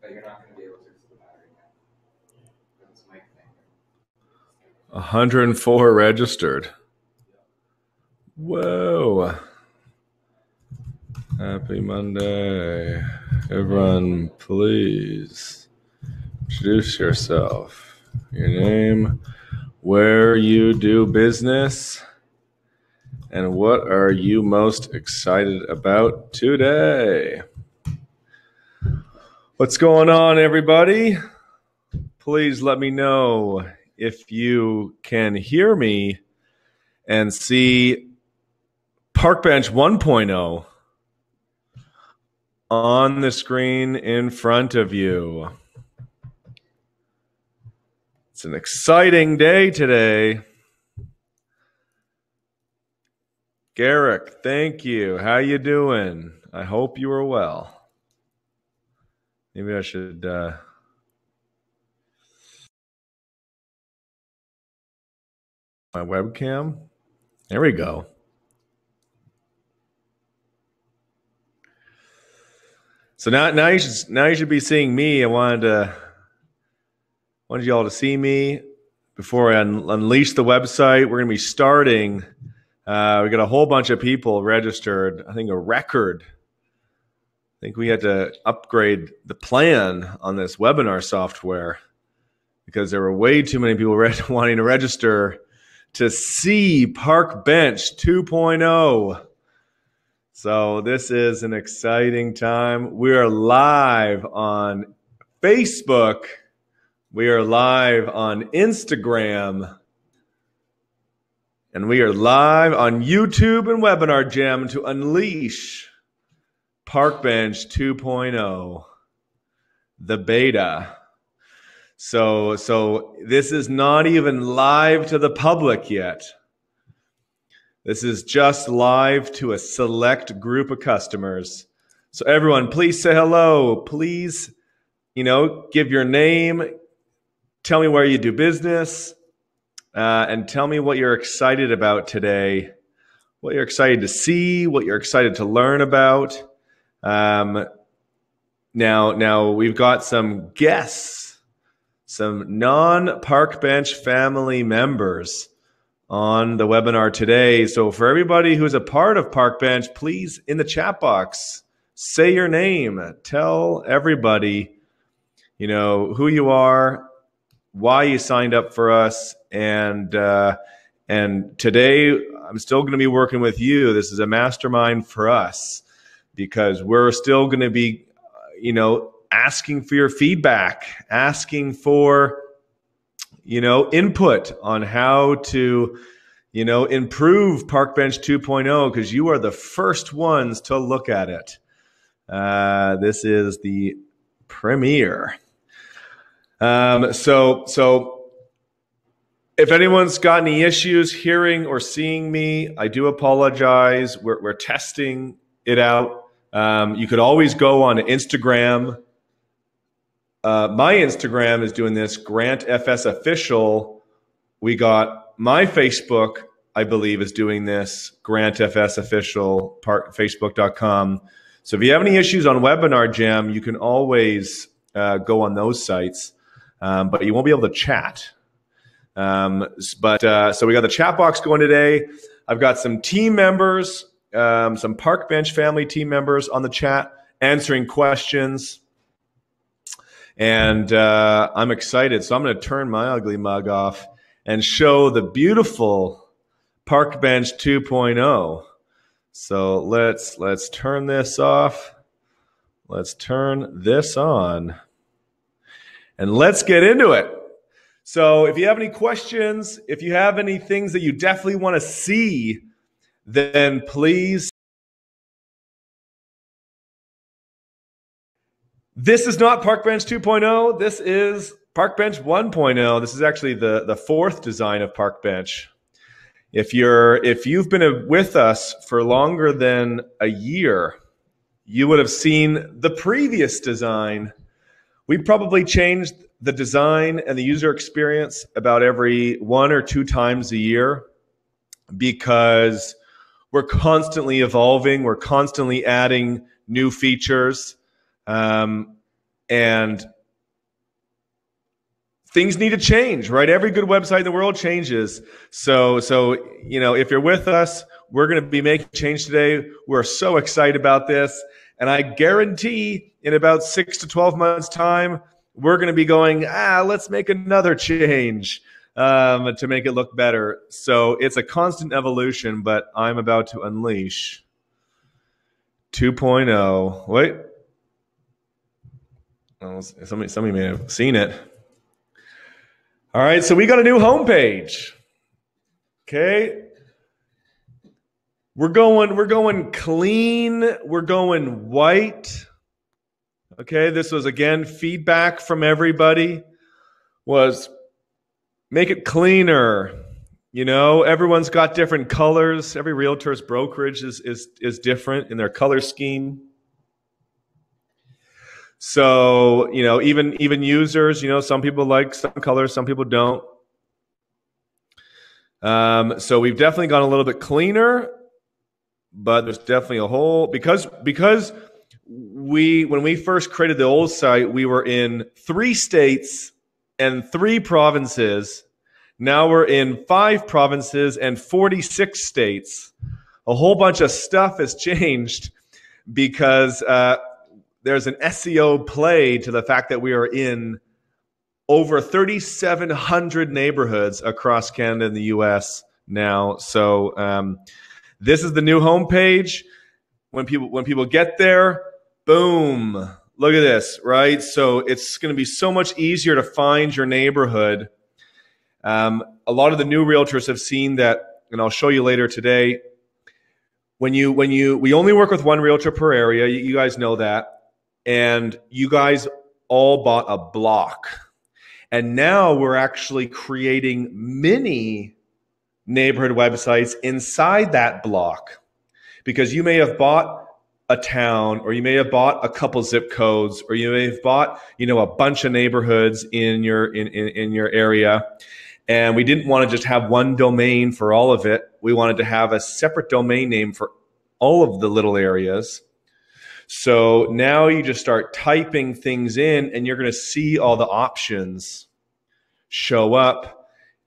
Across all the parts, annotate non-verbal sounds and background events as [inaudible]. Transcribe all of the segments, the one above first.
But you're not going to be able to the battery. That's my thing. 104 registered. Whoa. Happy Monday. Everyone, please introduce yourself. Your name, where you do business, and what are you most excited about today? What's going on, everybody? Please let me know if you can hear me and see Parkbench 1.0 on the screen in front of you. It's an exciting day today. Garrick, thank you. How you doing? I hope you are well. Maybe I should uh my webcam. There we go. So now, now you should now you should be seeing me. I wanted to wanted y'all to see me before I un- unleash the website. We're going to be starting. Uh, we got a whole bunch of people registered. I think a record. I think we had to upgrade the plan on this webinar software because there were way too many people [laughs] wanting to register to see Parkbench 2.0. So this is an exciting time. We are live on Facebook. We are live on Instagram. And we are live on YouTube and WebinarJam to unleash Parkbench 2.0, the beta. So, so this is not even live to the public yet. This is just live to a select group of customers. So everyone, please say hello. Please, you know, give your name, tell me where you do business, uh, and tell me what you're excited about today, what you're excited to see, what you're excited to learn about. Um, now, now we've got some guests, some non-park bench family members on the webinar today. So for everybody who's a part of Parkbench, please in the chat box say your name. Tell everybody, you know, who you are, why you signed up for us, and uh, and today I'm still going to be working with you. This is a mastermind for us because we're still going to be, you know, asking for your feedback, asking for you know, input on how to, you know, improve Parkbench 2.0 because you are the first ones to look at it. Uh, this is the premiere. Um, so, so if anyone's got any issues hearing or seeing me, I do apologize. We're, we're testing it out. Um, you could always go on Instagram uh, my Instagram is doing this. Grant FS official. We got my Facebook, I believe, is doing this. Grant FS official. Part Facebook.com. So if you have any issues on WebinarJam, you can always uh, go on those sites, um, but you won't be able to chat. Um, but uh, so we got the chat box going today. I've got some team members, um, some Parkbench family team members on the chat answering questions. And uh, I'm excited. So I'm going to turn my ugly mug off and show the beautiful Parkbench 2.0. So let's let's turn this off. Let's turn this on. And let's get into it. So if you have any questions, if you have any things that you definitely want to see, then please This is not Parkbench 2.0. This is Parkbench 1.0. This is actually the, the fourth design of Parkbench. If you're if you've been with us for longer than a year, you would have seen the previous design. We probably changed the design and the user experience about every one or two times a year because we're constantly evolving, we're constantly adding new features. Um, and things need to change, right? Every good website in the world changes. So, so you know, if you're with us, we're going to be making change today. We're so excited about this, and I guarantee in about six to twelve months' time, we're going to be going. Ah, let's make another change um, to make it look better. So it's a constant evolution, but I'm about to unleash 2.0. Wait. Oh, somebody, somebody may have seen it. All right, so we got a new homepage. Okay. We're going, we're going clean, we're going white. Okay, this was again feedback from everybody was make it cleaner. You know, everyone's got different colors. Every realtor's brokerage is is is different in their color scheme. So, you know, even even users, you know, some people like some colors, some people don't. Um, so we've definitely gone a little bit cleaner, but there's definitely a whole because because we when we first created the old site, we were in three states and three provinces. Now we're in five provinces and 46 states. A whole bunch of stuff has changed because uh, there's an SEO play to the fact that we are in over 3,700 neighborhoods across Canada and the US now. So um, this is the new homepage. When people when people get there, boom, look at this, right? So it's going to be so much easier to find your neighborhood. Um, a lot of the new realtors have seen that, and I'll show you later today. When you when you we only work with one realtor per area, you, you guys know that and you guys all bought a block. And now we're actually creating mini neighborhood websites inside that block because you may have bought a town or you may have bought a couple zip codes or you may have bought you know a bunch of neighborhoods in your in, in, in your area. And we didn't want to just have one domain for all of it. We wanted to have a separate domain name for all of the little areas. So now you just start typing things in and you're going to see all the options show up.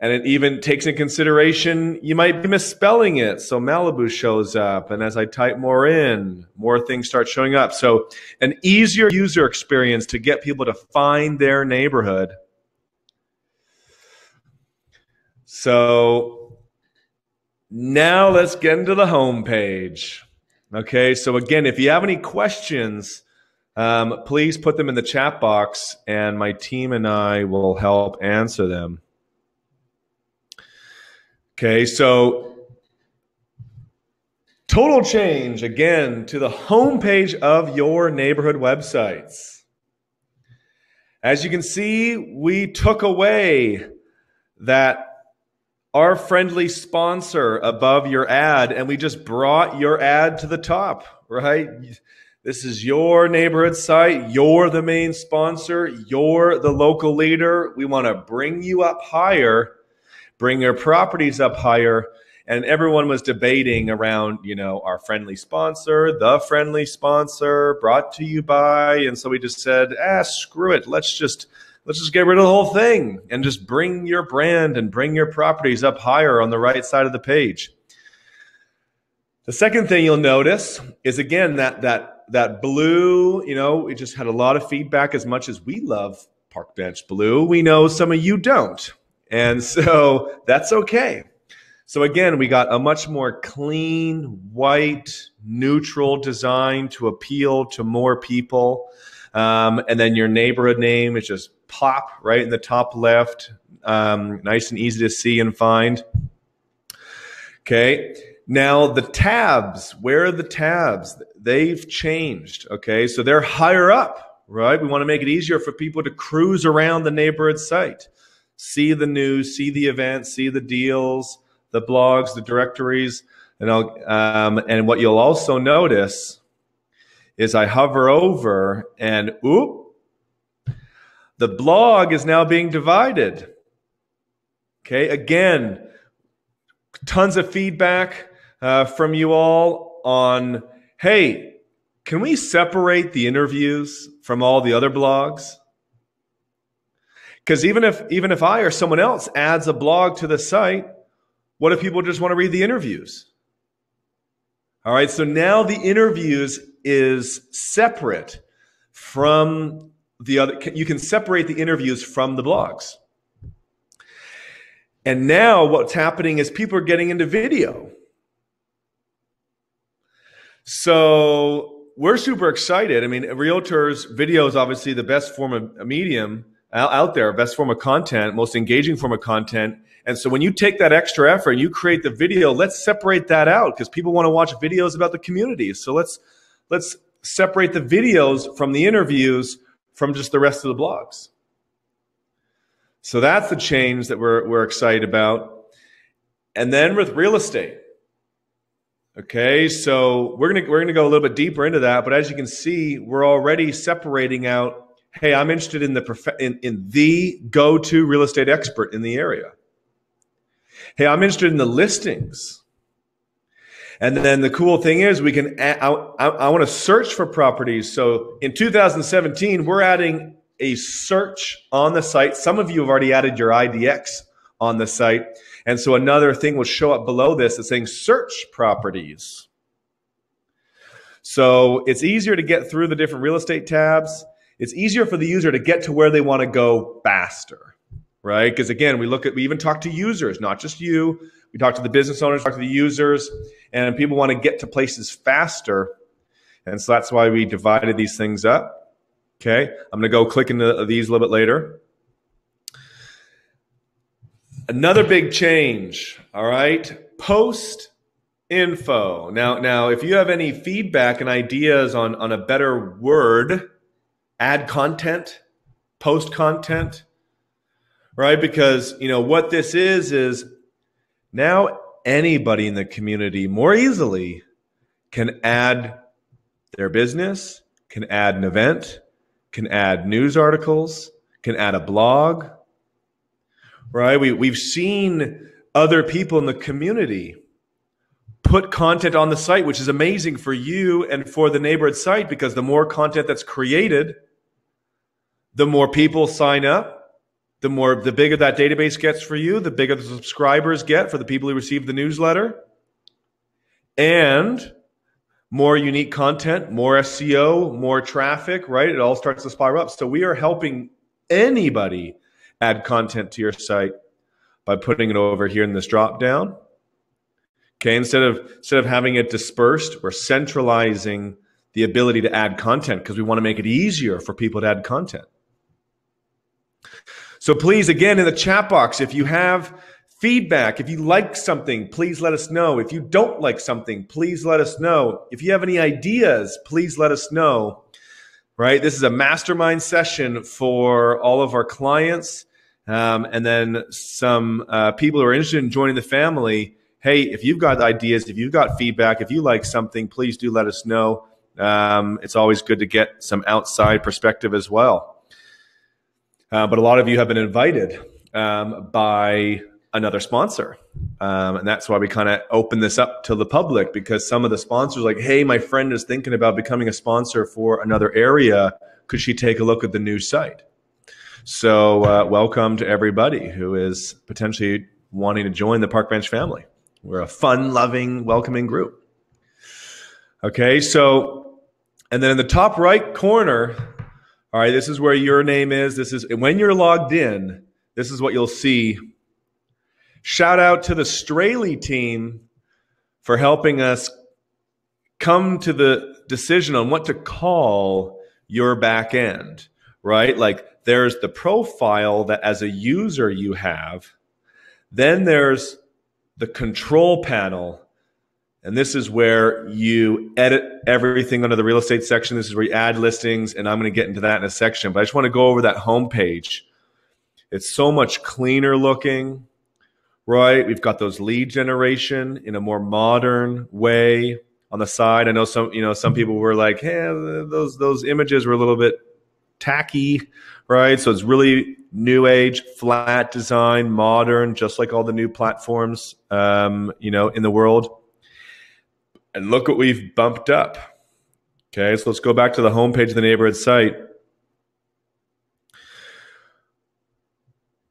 And it even takes into consideration you might be misspelling it. So Malibu shows up. And as I type more in, more things start showing up. So an easier user experience to get people to find their neighborhood. So now let's get into the home page. Okay, so again, if you have any questions, um, please put them in the chat box and my team and I will help answer them. Okay, so total change again to the homepage of your neighborhood websites. As you can see, we took away that our friendly sponsor above your ad and we just brought your ad to the top, right? This is your neighborhood site. You're the main sponsor. You're the local leader. We want to bring you up higher, bring your properties up higher. And everyone was debating around, you know, our friendly sponsor, the friendly sponsor, brought to you by. And so we just said, ah, screw it. Let's just let's just get rid of the whole thing and just bring your brand and bring your properties up higher on the right side of the page. The second thing you'll notice is again that that that blue, you know, we just had a lot of feedback as much as we love Parkbench Blue, we know some of you don't. And [laughs] so that's okay. So again, we got a much more clean, white, neutral design to appeal to more people. Um, and then your neighborhood name is just pop right in the top left, um, nice and easy to see and find. Okay. Now the tabs, where are the tabs? They've changed. Okay. So they're higher up, right? We want to make it easier for people to cruise around the neighborhood site, see the news, see the events, see the deals, the blogs, the directories. And, I'll, um, and what you'll also notice is I hover over and oop, the blog is now being divided. Okay, again, tons of feedback uh, from you all on hey, can we separate the interviews from all the other blogs? Because even if even if I or someone else adds a blog to the site, what if people just want to read the interviews? All right, so now the interviews is separate from the other. You can separate the interviews from the blogs. And now what's happening is people are getting into video. So we're super excited. I mean, realtors, video is obviously the best form of medium out there, best form of content, most engaging form of content. And so when you take that extra effort and you create the video, let's separate that out because people want to watch videos about the community. So let's let's separate the videos from the interviews from just the rest of the blogs. So that's the change that we're we're excited about. And then with real estate. Okay, so we're gonna we're gonna go a little bit deeper into that, but as you can see, we're already separating out hey, I'm interested in the prof- in, in the go-to real estate expert in the area. Hey, I'm interested in the listings. And then the cool thing is we can add, I, I, I want to search for properties. So in 2017, we're adding a search on the site. Some of you have already added your IDX on the site. And so another thing will show up below this that's saying search properties. So it's easier to get through the different real estate tabs it's easier for the user to get to where they want to go faster, right? Because again, we look at, we even talk to users, not just you. We talk to the business owners, talk to the users, and people want to get to places faster. And so that's why we divided these things up. Okay. I'm going to go click into these a little bit later. Another big change. All right. Post info. Now, now, if you have any feedback and ideas on, on a better word, add content, post content, right? Because, you know, what this is, is now anybody in the community more easily can add their business, can add an event, can add news articles, can add a blog, right? We, we've seen other people in the community put content on the site, which is amazing for you and for the neighborhood site because the more content that's created, the more people sign up, the more the bigger that database gets for you, the bigger the subscribers get for the people who receive the newsletter. And more unique content, more SEO, more traffic, right? It all starts to spiral up. So we are helping anybody add content to your site by putting it over here in this drop down. Okay, instead of instead of having it dispersed, we're centralizing the ability to add content because we want to make it easier for people to add content. So please, again, in the chat box, if you have feedback, if you like something, please let us know. If you don't like something, please let us know. If you have any ideas, please let us know. Right? This is a mastermind session for all of our clients. Um, and then some uh, people who are interested in joining the family. Hey, if you've got ideas, if you've got feedback, if you like something, please do let us know. Um, it's always good to get some outside perspective as well. Uh, but a lot of you have been invited um, by another sponsor. Um, and that's why we kind of open this up to the public because some of the sponsors like, hey, my friend is thinking about becoming a sponsor for another area. Could she take a look at the new site? So, uh, welcome to everybody who is potentially wanting to join the Parkbench family. We're a fun, loving, welcoming group. Okay, so, and then in the top right corner, all right, this is where your name is. This is when you're logged in, this is what you'll see. Shout out to the Straley team for helping us come to the decision on what to call your back end, right? Like there's the profile that as a user you have. Then there's the control panel and this is where you edit everything under the real estate section. This is where you add listings, and I'm going to get into that in a section. But I just want to go over that homepage. It's so much cleaner looking, right? We've got those lead generation in a more modern way on the side. I know some, you know, some people were like, "Hey, those those images were a little bit tacky, right?" So it's really new age, flat design, modern, just like all the new platforms, um, you know, in the world and look what we've bumped up. Okay, so let's go back to the homepage of the neighborhood site.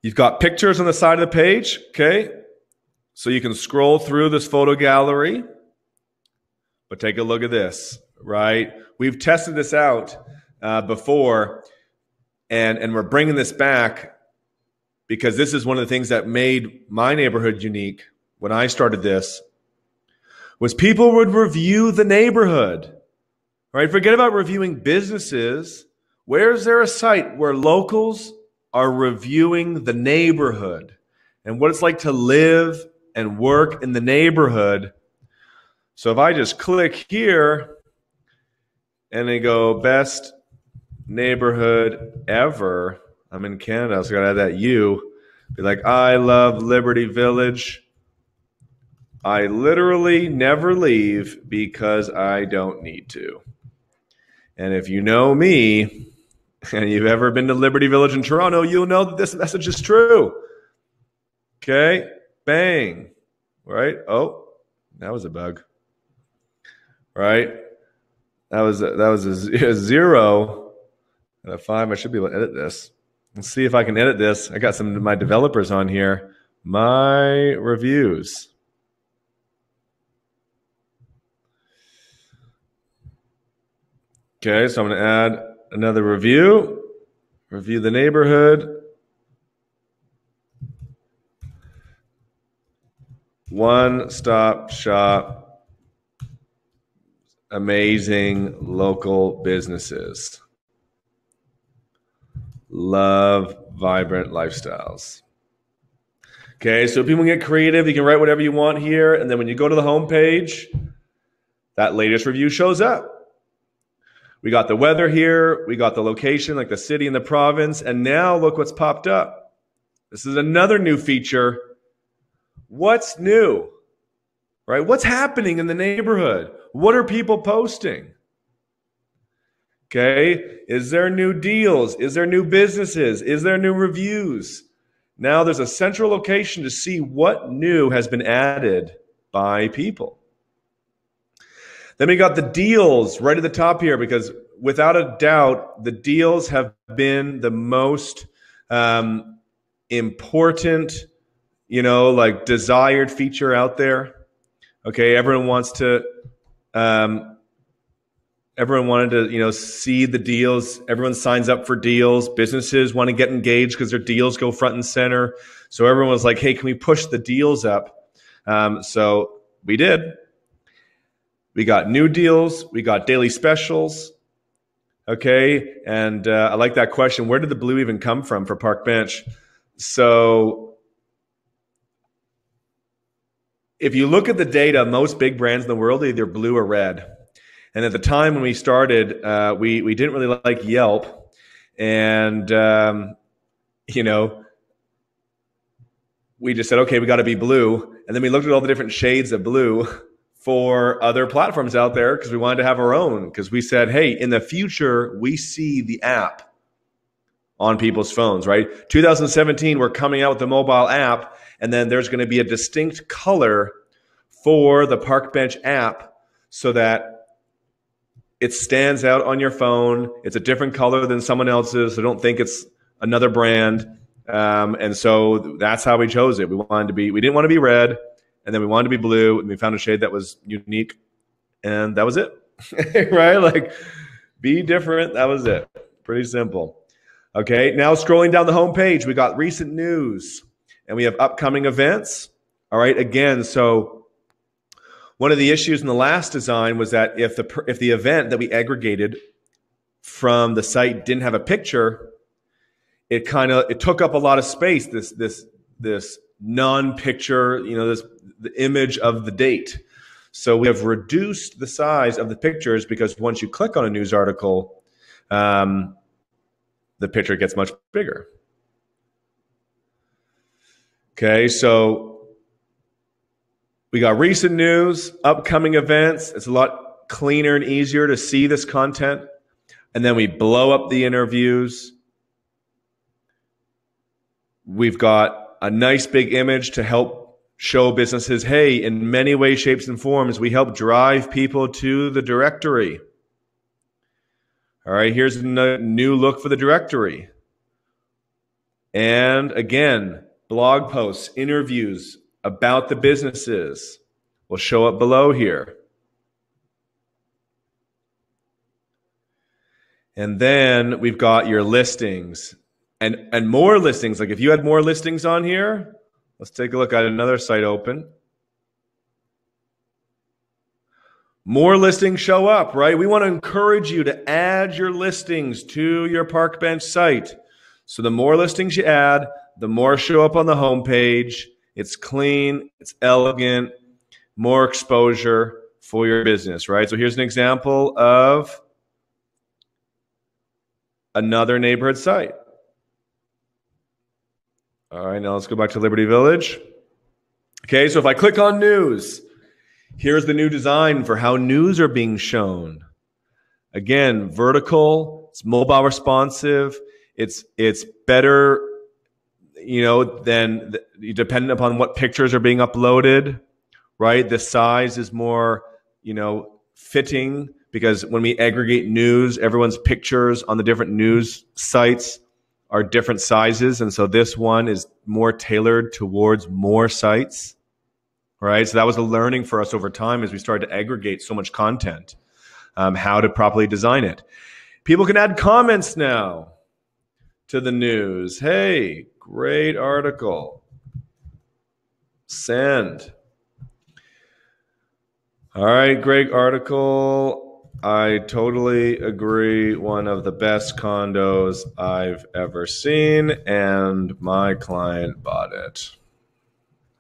You've got pictures on the side of the page, okay? So you can scroll through this photo gallery. But take a look at this, right? We've tested this out uh, before, and, and we're bringing this back because this is one of the things that made my neighborhood unique when I started this was people would review the neighborhood. Right? Forget about reviewing businesses. Where is there a site where locals are reviewing the neighborhood and what it's like to live and work in the neighborhood. So if I just click here and they go best neighborhood ever, I'm in Canada, so I gotta add that you. Be like, I love Liberty Village. I literally never leave because I don't need to. And if you know me, [laughs] and you've ever been to Liberty Village in Toronto, you'll know that this message is true. Okay, bang, right? Oh, that was a bug, right? That was a, that was a, [laughs] a zero a five. I should be able to edit this. Let's see if I can edit this. I got some of my developers on here. My reviews. Okay, so I'm going to add another review. Review the neighborhood. One stop shop. Amazing local businesses. Love vibrant lifestyles. Okay, so people get creative. You can write whatever you want here. And then when you go to the home page, that latest review shows up. We got the weather here. We got the location, like the city and the province. And now look what's popped up. This is another new feature. What's new? Right? What's happening in the neighborhood? What are people posting? Okay. Is there new deals? Is there new businesses? Is there new reviews? Now there's a central location to see what new has been added by people. Then we got the deals right at the top here because without a doubt, the deals have been the most um, important, you know, like desired feature out there. Okay, everyone wants to. Um, everyone wanted to, you know, see the deals. Everyone signs up for deals. Businesses want to get engaged because their deals go front and center. So everyone was like, "Hey, can we push the deals up?" Um, so we did. We got new deals. We got daily specials. Okay. And uh, I like that question. Where did the blue even come from for Parkbench? So if you look at the data, most big brands in the world are either blue or red. And at the time when we started, uh, we, we didn't really like Yelp. And, um, you know, we just said, okay, we got to be blue. And then we looked at all the different shades of blue for other platforms out there because we wanted to have our own. Because we said, hey, in the future, we see the app on people's phones, right? 2017, we're coming out with the mobile app, and then there's going to be a distinct color for the Parkbench app so that it stands out on your phone. It's a different color than someone else's, so don't think it's another brand. Um, and so that's how we chose it. We wanted to be, we didn't want to be red and then we wanted to be blue and we found a shade that was unique and that was it [laughs] right like be different that was it pretty simple okay now scrolling down the home page we got recent news and we have upcoming events all right again so one of the issues in the last design was that if the if the event that we aggregated from the site didn't have a picture it kind of it took up a lot of space this this this non-picture you know this the image of the date. So we have reduced the size of the pictures because once you click on a news article, um, the picture gets much bigger. Okay, so we got recent news, upcoming events. It's a lot cleaner and easier to see this content. And then we blow up the interviews. We've got a nice big image to help show businesses, hey, in many ways, shapes, and forms, we help drive people to the directory. All right, here's a new look for the directory. And again, blog posts, interviews about the businesses will show up below here. And then we've got your listings and, and more listings. Like if you had more listings on here, let's take a look at another site open. More listings show up, right? We want to encourage you to add your listings to your park bench site. So the more listings you add, the more show up on the homepage. It's clean, it's elegant, more exposure for your business, right? So here's an example of another neighborhood site. All right, now let's go back to Liberty Village. Okay, so if I click on news, here's the new design for how news are being shown. Again, vertical, it's mobile responsive, it's it's better, you know, then than dependent upon what pictures are being uploaded, right? The size is more, you know, fitting because when we aggregate news, everyone's pictures on the different news sites are different sizes. And so this one is more tailored towards more sites, right? So that was a learning for us over time as we started to aggregate so much content, um, how to properly design it. People can add comments now to the news. Hey, great article. Send. All right, great article. I totally agree. One of the best condos I've ever seen, and my client bought it.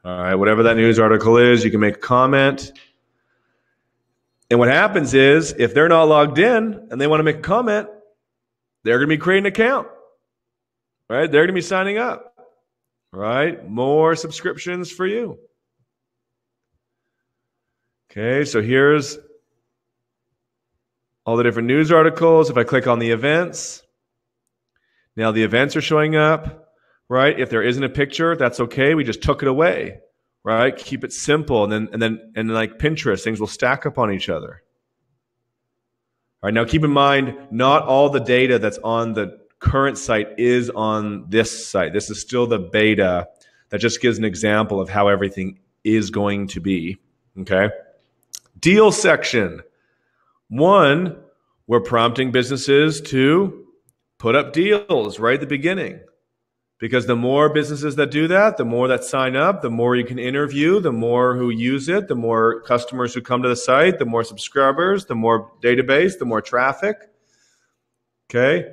All right, whatever that news article is, you can make a comment. And what happens is, if they're not logged in and they want to make a comment, they're going to be creating an account, right? They're going to be signing up, right? More subscriptions for you. Okay, so here's all the different news articles. If I click on the events, now the events are showing up, right? If there isn't a picture, that's okay. We just took it away, right? Keep it simple. And then, and then, and like Pinterest, things will stack up on each other. All right. Now keep in mind, not all the data that's on the current site is on this site. This is still the beta that just gives an example of how everything is going to be. Okay. Deal section. One, we're prompting businesses to put up deals right at the beginning. Because the more businesses that do that, the more that sign up, the more you can interview, the more who use it, the more customers who come to the site, the more subscribers, the more database, the more traffic. Okay.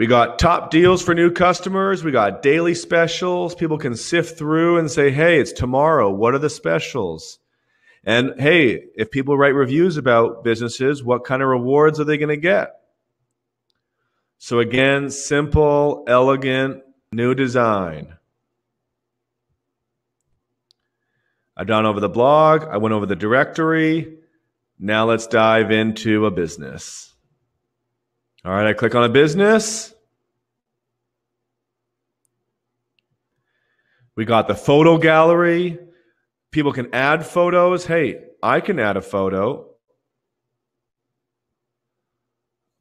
We got top deals for new customers. We got daily specials. People can sift through and say, hey, it's tomorrow. What are the specials? And hey, if people write reviews about businesses, what kind of rewards are they going to get? So again, simple, elegant, new design. I've done over the blog. I went over the directory. Now let's dive into a business. All right, I click on a business. We got the photo gallery. People can add photos. Hey, I can add a photo.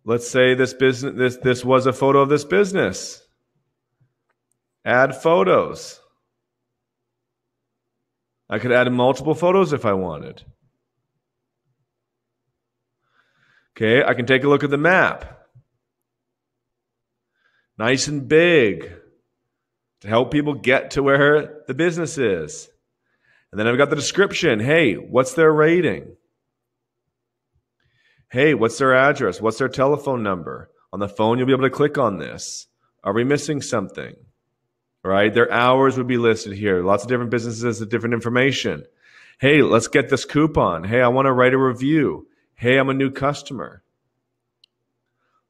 Let's say this business this this was a photo of this business. Add photos. I could add multiple photos if I wanted. Okay, I can take a look at the map. Nice and big to help people get to where the business is. And then I've got the description. Hey, what's their rating? Hey, what's their address? What's their telephone number? On the phone, you'll be able to click on this. Are we missing something? Right? Their hours would be listed here. Lots of different businesses with different information. Hey, let's get this coupon. Hey, I want to write a review. Hey, I'm a new customer.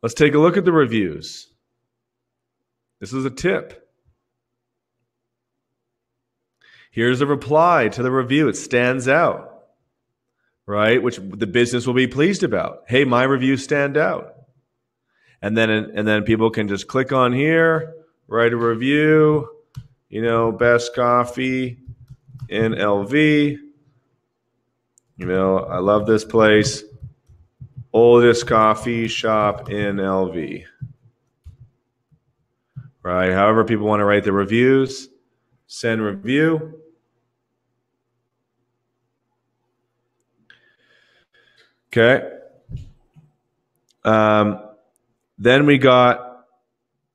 Let's take a look at the reviews. This is a tip. Here's a reply to the review. It stands out, right? Which the business will be pleased about. Hey, my reviews stand out. And then, and then people can just click on here, write a review, you know, best coffee in LV. You know, I love this place. oldest coffee shop in LV. Right? However, people want to write the reviews, send review. Okay. Um, then we got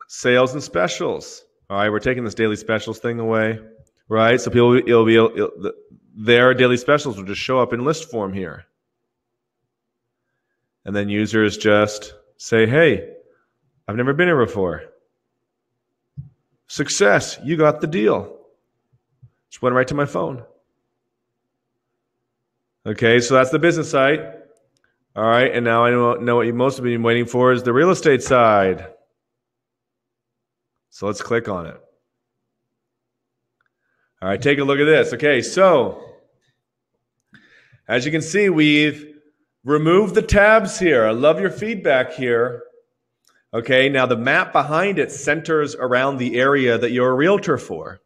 sales and specials. All right, we're taking this daily specials thing away, right? So people, it'll be it'll, their daily specials will just show up in list form here, and then users just say, "Hey, I've never been here before. Success, you got the deal." Just went right to my phone. Okay, so that's the business side. All right, and now I know, know what you most have been waiting for is the real estate side. So let's click on it. All right, take a look at this. Okay, so as you can see, we've removed the tabs here. I love your feedback here. Okay, now the map behind it centers around the area that you're a realtor for.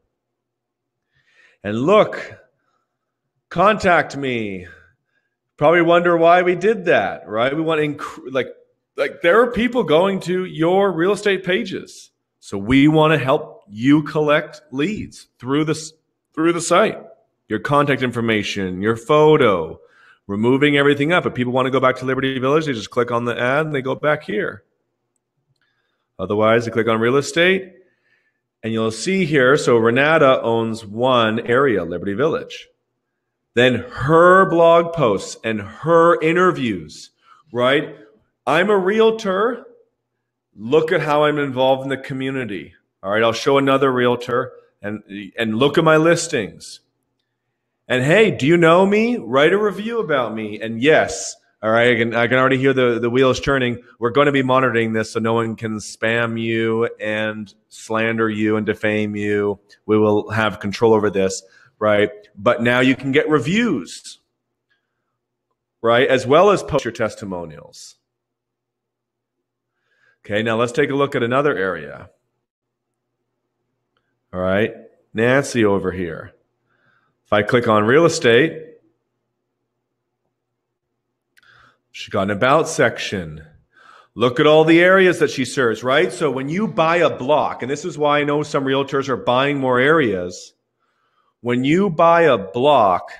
And look, contact me. Probably wonder why we did that, right? We want to inc- like like there are people going to your real estate pages. So we want to help you collect leads through this through the site. Your contact information, your photo, removing everything up. If people want to go back to Liberty Village, they just click on the ad and they go back here. Otherwise, you click on real estate and you'll see here, so Renata owns one area, Liberty Village. Then her blog posts and her interviews, right? I'm a realtor. Look at how I'm involved in the community. All right, I'll show another realtor and and look at my listings. And hey, do you know me? Write a review about me. And yes, all right, I can I can already hear the the wheels turning. We're going to be monitoring this so no one can spam you and slander you and defame you. We will have control over this right? But now you can get reviews, right? As well as post your testimonials. Okay, now let's take a look at another area. All right, Nancy over here. If I click on real estate, she got an about section. Look at all the areas that she serves, right? So when you buy a block, and this is why I know some realtors are buying more areas when you buy a block,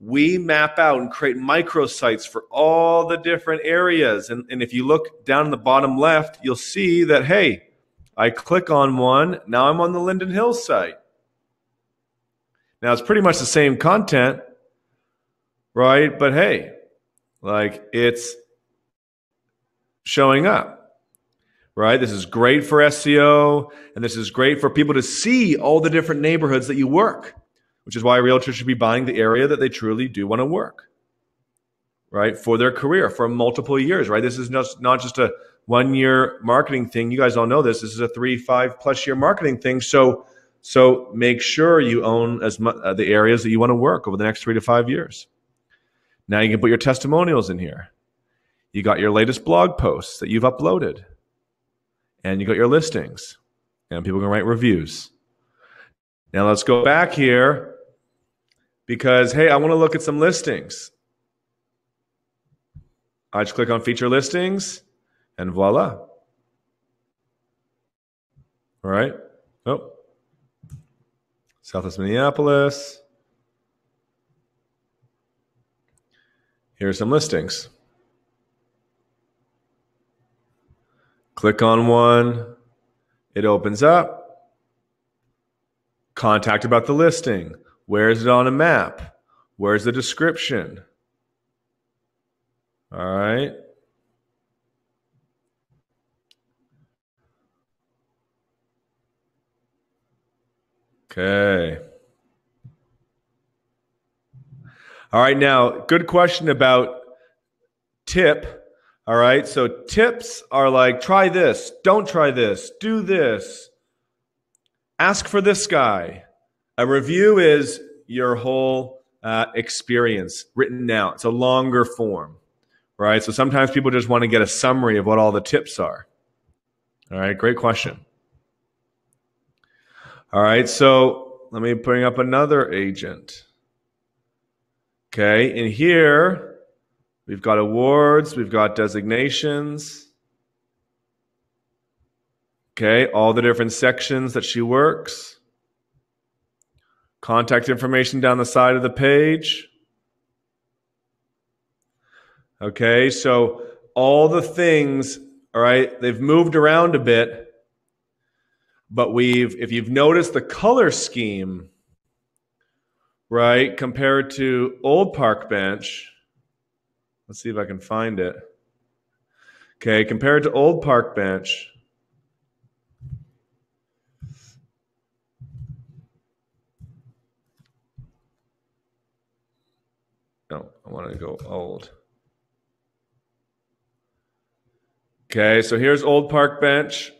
we map out and create microsites for all the different areas. And, and if you look down in the bottom left, you'll see that, hey, I click on one, now I'm on the Linden Hills site. Now it's pretty much the same content, right? But hey, like it's showing up, right? This is great for SEO, and this is great for people to see all the different neighborhoods that you work which is why realtors should be buying the area that they truly do want to work, right? For their career, for multiple years, right? This is not just a one year marketing thing. You guys all know this. This is a three, five plus year marketing thing. So, so make sure you own as much uh, the areas that you want to work over the next three to five years. Now you can put your testimonials in here. You got your latest blog posts that you've uploaded, and you got your listings, and people can write reviews. Now let's go back here because, hey, I want to look at some listings. I just click on feature listings and voila. All right. Oh, Southwest Minneapolis. Here are some listings. Click on one, it opens up. Contact about the listing. Where is it on a map? Where's the description? All right. Okay. All right, now, good question about tip. All right, so tips are like try this, don't try this, do this, ask for this guy. A review is your whole uh, experience written out. It's a longer form, right? So sometimes people just want to get a summary of what all the tips are. All right, great question. All right, so let me bring up another agent. Okay, and here We've got awards, we've got designations. Okay, all the different sections that she works. Contact information down the side of the page. Okay, so all the things, all right, they've moved around a bit, but we've, if you've noticed the color scheme, right, compared to old Parkbench, let's see if I can find it. Okay, compared to old Parkbench, no, I want to go old. Okay, so here's Old Parkbench.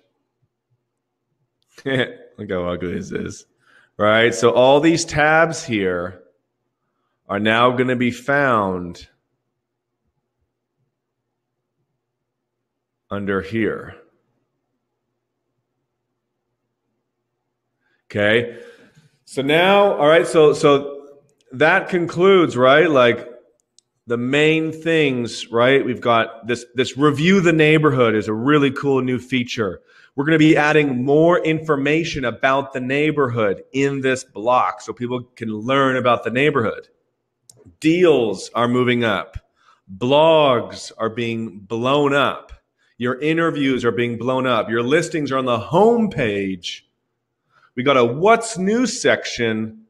[laughs] Look how ugly this is. Right? So all these tabs here are now going to be found under here. Okay? So now, all right, so so that concludes, right? Like the main things, right? We've got this, this review the neighborhood is a really cool new feature. We're going to be adding more information about the neighborhood in this block so people can learn about the neighborhood. Deals are moving up. Blogs are being blown up. Your interviews are being blown up. Your listings are on the home page. We got a what's new section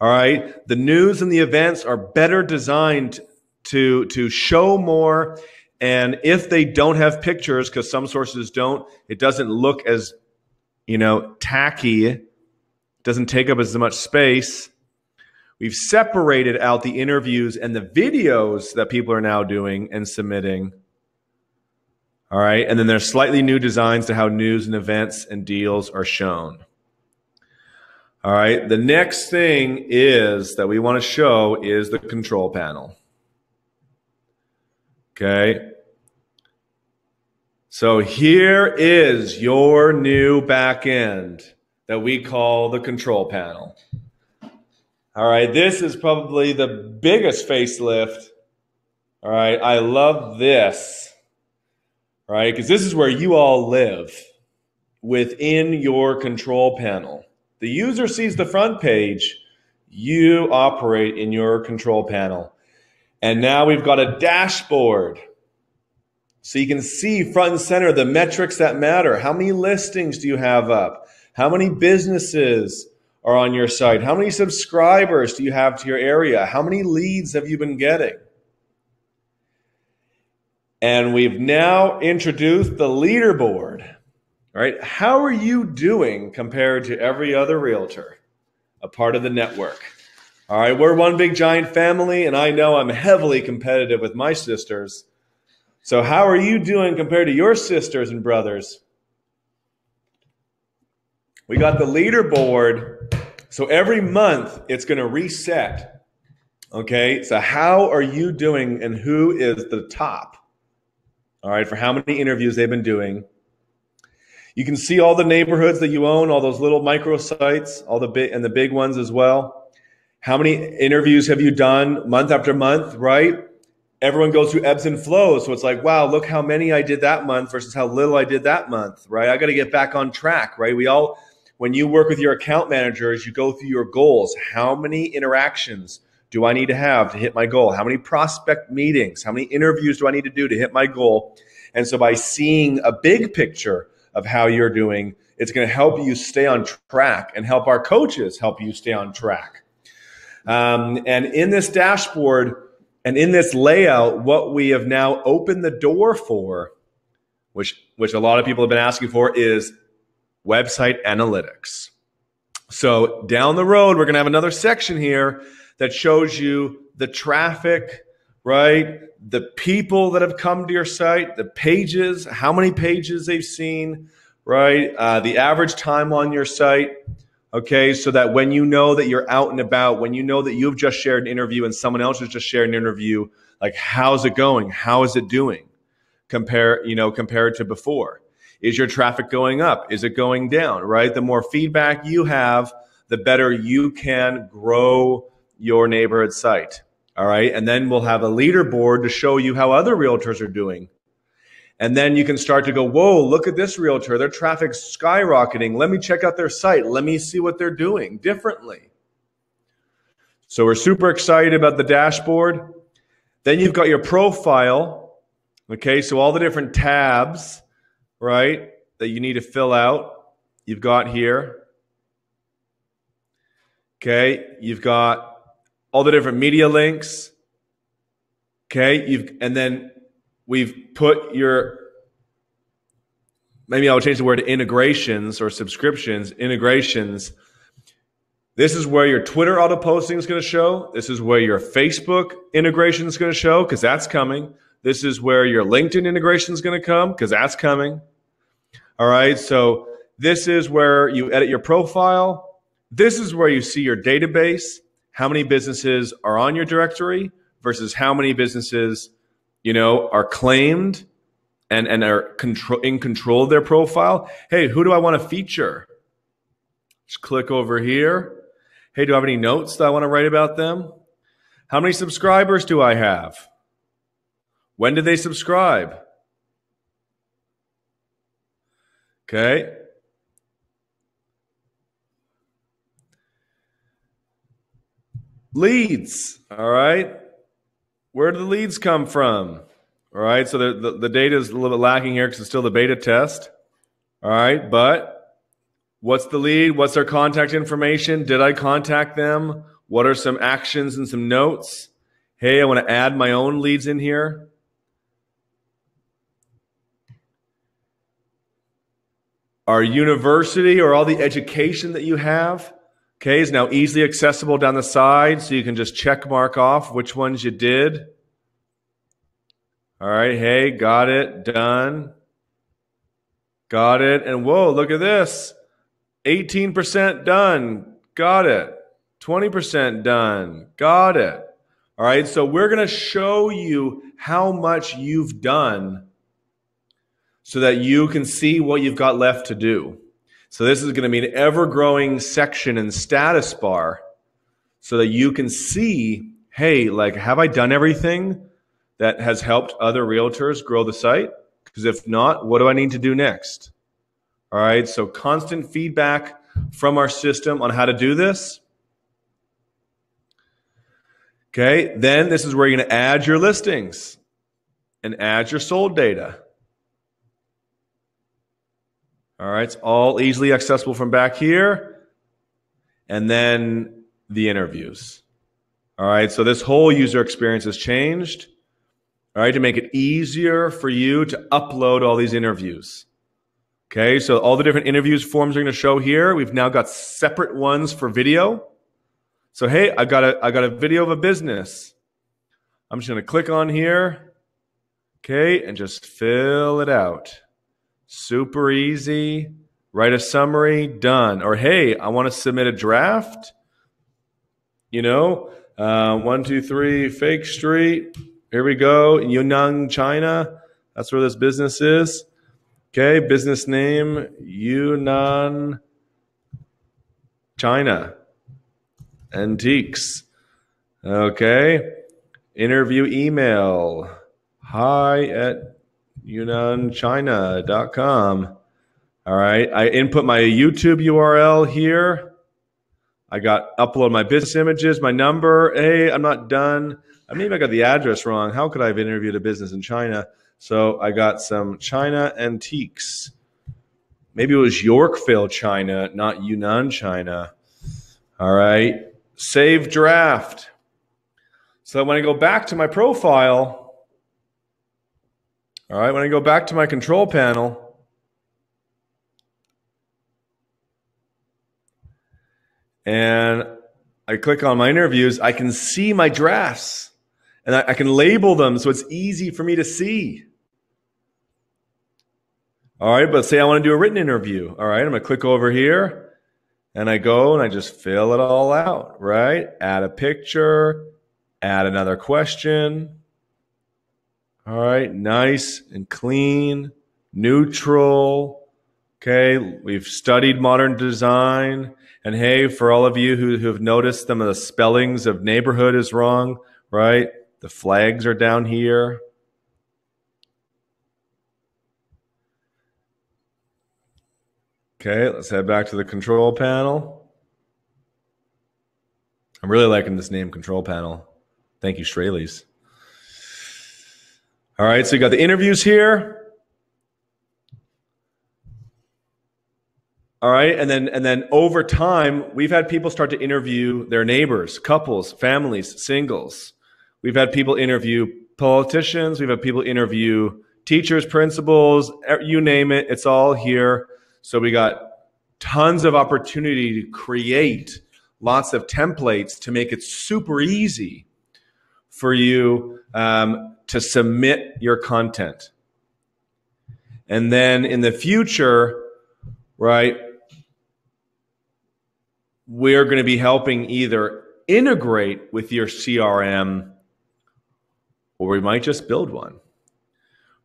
all right. The news and the events are better designed to, to show more. And if they don't have pictures, because some sources don't, it doesn't look as, you know, tacky, doesn't take up as much space. We've separated out the interviews and the videos that people are now doing and submitting. All right. And then there's slightly new designs to how news and events and deals are shown. All right. The next thing is that we want to show is the control panel. Okay. So here is your new back end that we call the control panel. All right. This is probably the biggest facelift. All right. I love this. All right. Because this is where you all live within your control panel. The user sees the front page. You operate in your control panel. And now we've got a dashboard. So you can see front and center the metrics that matter. How many listings do you have up? How many businesses are on your site? How many subscribers do you have to your area? How many leads have you been getting? And we've now introduced the leaderboard. Right? How are you doing compared to every other realtor, a part of the network? All right, we're one big giant family, and I know I'm heavily competitive with my sisters. So, how are you doing compared to your sisters and brothers? We got the leaderboard. So, every month it's going to reset. Okay, so how are you doing, and who is the top? All right, for how many interviews they've been doing you can see all the neighborhoods that you own, all those little micro sites, all the big and the big ones as well. How many interviews have you done month after month, right? Everyone goes through ebbs and flows. So it's like, wow, look how many I did that month versus how little I did that month, right? I got to get back on track, right? We all, when you work with your account managers, you go through your goals. How many interactions do I need to have to hit my goal? How many prospect meetings? How many interviews do I need to do to hit my goal? And so by seeing a big picture, of how you're doing. It's going to help you stay on track and help our coaches help you stay on track. Um, and in this dashboard and in this layout, what we have now opened the door for, which, which a lot of people have been asking for, is website analytics. So down the road, we're going to have another section here that shows you the traffic, right? The people that have come to your site, the pages, how many pages they've seen, right? Uh, the average time on your site. Okay, so that when you know that you're out and about, when you know that you've just shared an interview and someone else has just shared an interview, like how's it going? How is it doing? Compare, you know, compared to before. Is your traffic going up? Is it going down? Right? The more feedback you have, the better you can grow your neighborhood site. All right. And then we'll have a leaderboard to show you how other realtors are doing. And then you can start to go, whoa, look at this realtor. Their traffic's skyrocketing. Let me check out their site. Let me see what they're doing differently. So we're super excited about the dashboard. Then you've got your profile. Okay. So all the different tabs, right, that you need to fill out, you've got here. Okay. You've got all the different media links. Okay. You've, and then we've put your, maybe I'll change the word to integrations or subscriptions, integrations. This is where your Twitter auto posting is going to show. This is where your Facebook integration is going to show because that's coming. This is where your LinkedIn integration is going to come because that's coming. All right. So this is where you edit your profile. This is where you see your database how many businesses are on your directory versus how many businesses, you know, are claimed and, and are control, in control of their profile. Hey, who do I want to feature? Just click over here. Hey, do I have any notes that I want to write about them? How many subscribers do I have? When did they subscribe? Okay. Leads. All right. Where do the leads come from? All right. So the, the, the data is a little bit lacking here because it's still the beta test. All right. But what's the lead? What's their contact information? Did I contact them? What are some actions and some notes? Hey, I want to add my own leads in here. Our university or all the education that you have Okay, is now easily accessible down the side, so you can just check mark off which ones you did. All right, hey, got it, done. Got it, and whoa, look at this. 18% done, got it. 20% done, got it. All right, so we're to show you how much you've done so that you can see what you've got left to do. So this is going to be an ever growing section in status bar so that you can see, hey, like, have I done everything that has helped other realtors grow the site? Because if not, what do I need to do next? All right. So constant feedback from our system on how to do this. Okay. Then this is where you're going to add your listings and add your sold data. All right, it's all easily accessible from back here. And then the interviews. All right, so this whole user experience has changed. All right, to make it easier for you to upload all these interviews. Okay, so all the different interviews forms are going to show here. We've now got separate ones for video. So hey, I got a I got a video of a business. I'm just going to click on here. Okay, and just fill it out. Super easy. Write a summary, done. Or hey, I want to submit a draft. You know, uh, one, two, three, Fake Street. Here we go. Yunnan, China. That's where this business is. Okay, business name Yunnan, China. Antiques. Okay. Interview email. Hi at yunnanchina.com. All right. I input my YouTube URL here. I got upload my business images, my number. Hey, I'm not done. I maybe I got the address wrong. How could I have interviewed a business in China? So I got some China antiques. Maybe it was Yorkville, China, not Yunnan, China. All right. Save draft. So when I go back to my profile, all right, when I go back to my control panel, and I click on my interviews, I can see my drafts and I, I can label them so it's easy for me to see. All right, but say I want to do a written interview. All right, I'm going to click over here and I go and I just fill it all out, right? Add a picture, add another question. All right, nice and clean, neutral. Okay, we've studied modern design. And hey, for all of you who, who have noticed some of the spellings of neighborhood is wrong, right? The flags are down here. Okay, let's head back to the control panel. I'm really liking this name, control panel. Thank you, Straley's. All right, so you got the interviews here. All right, and then and then over time, we've had people start to interview their neighbors, couples, families, singles. We've had people interview politicians. We've had people interview teachers, principals, you name it. It's all here. So we got tons of opportunity to create lots of templates to make it super easy for you um, to submit your content. And then in the future, right, we're going to be helping either integrate with your CRM or we might just build one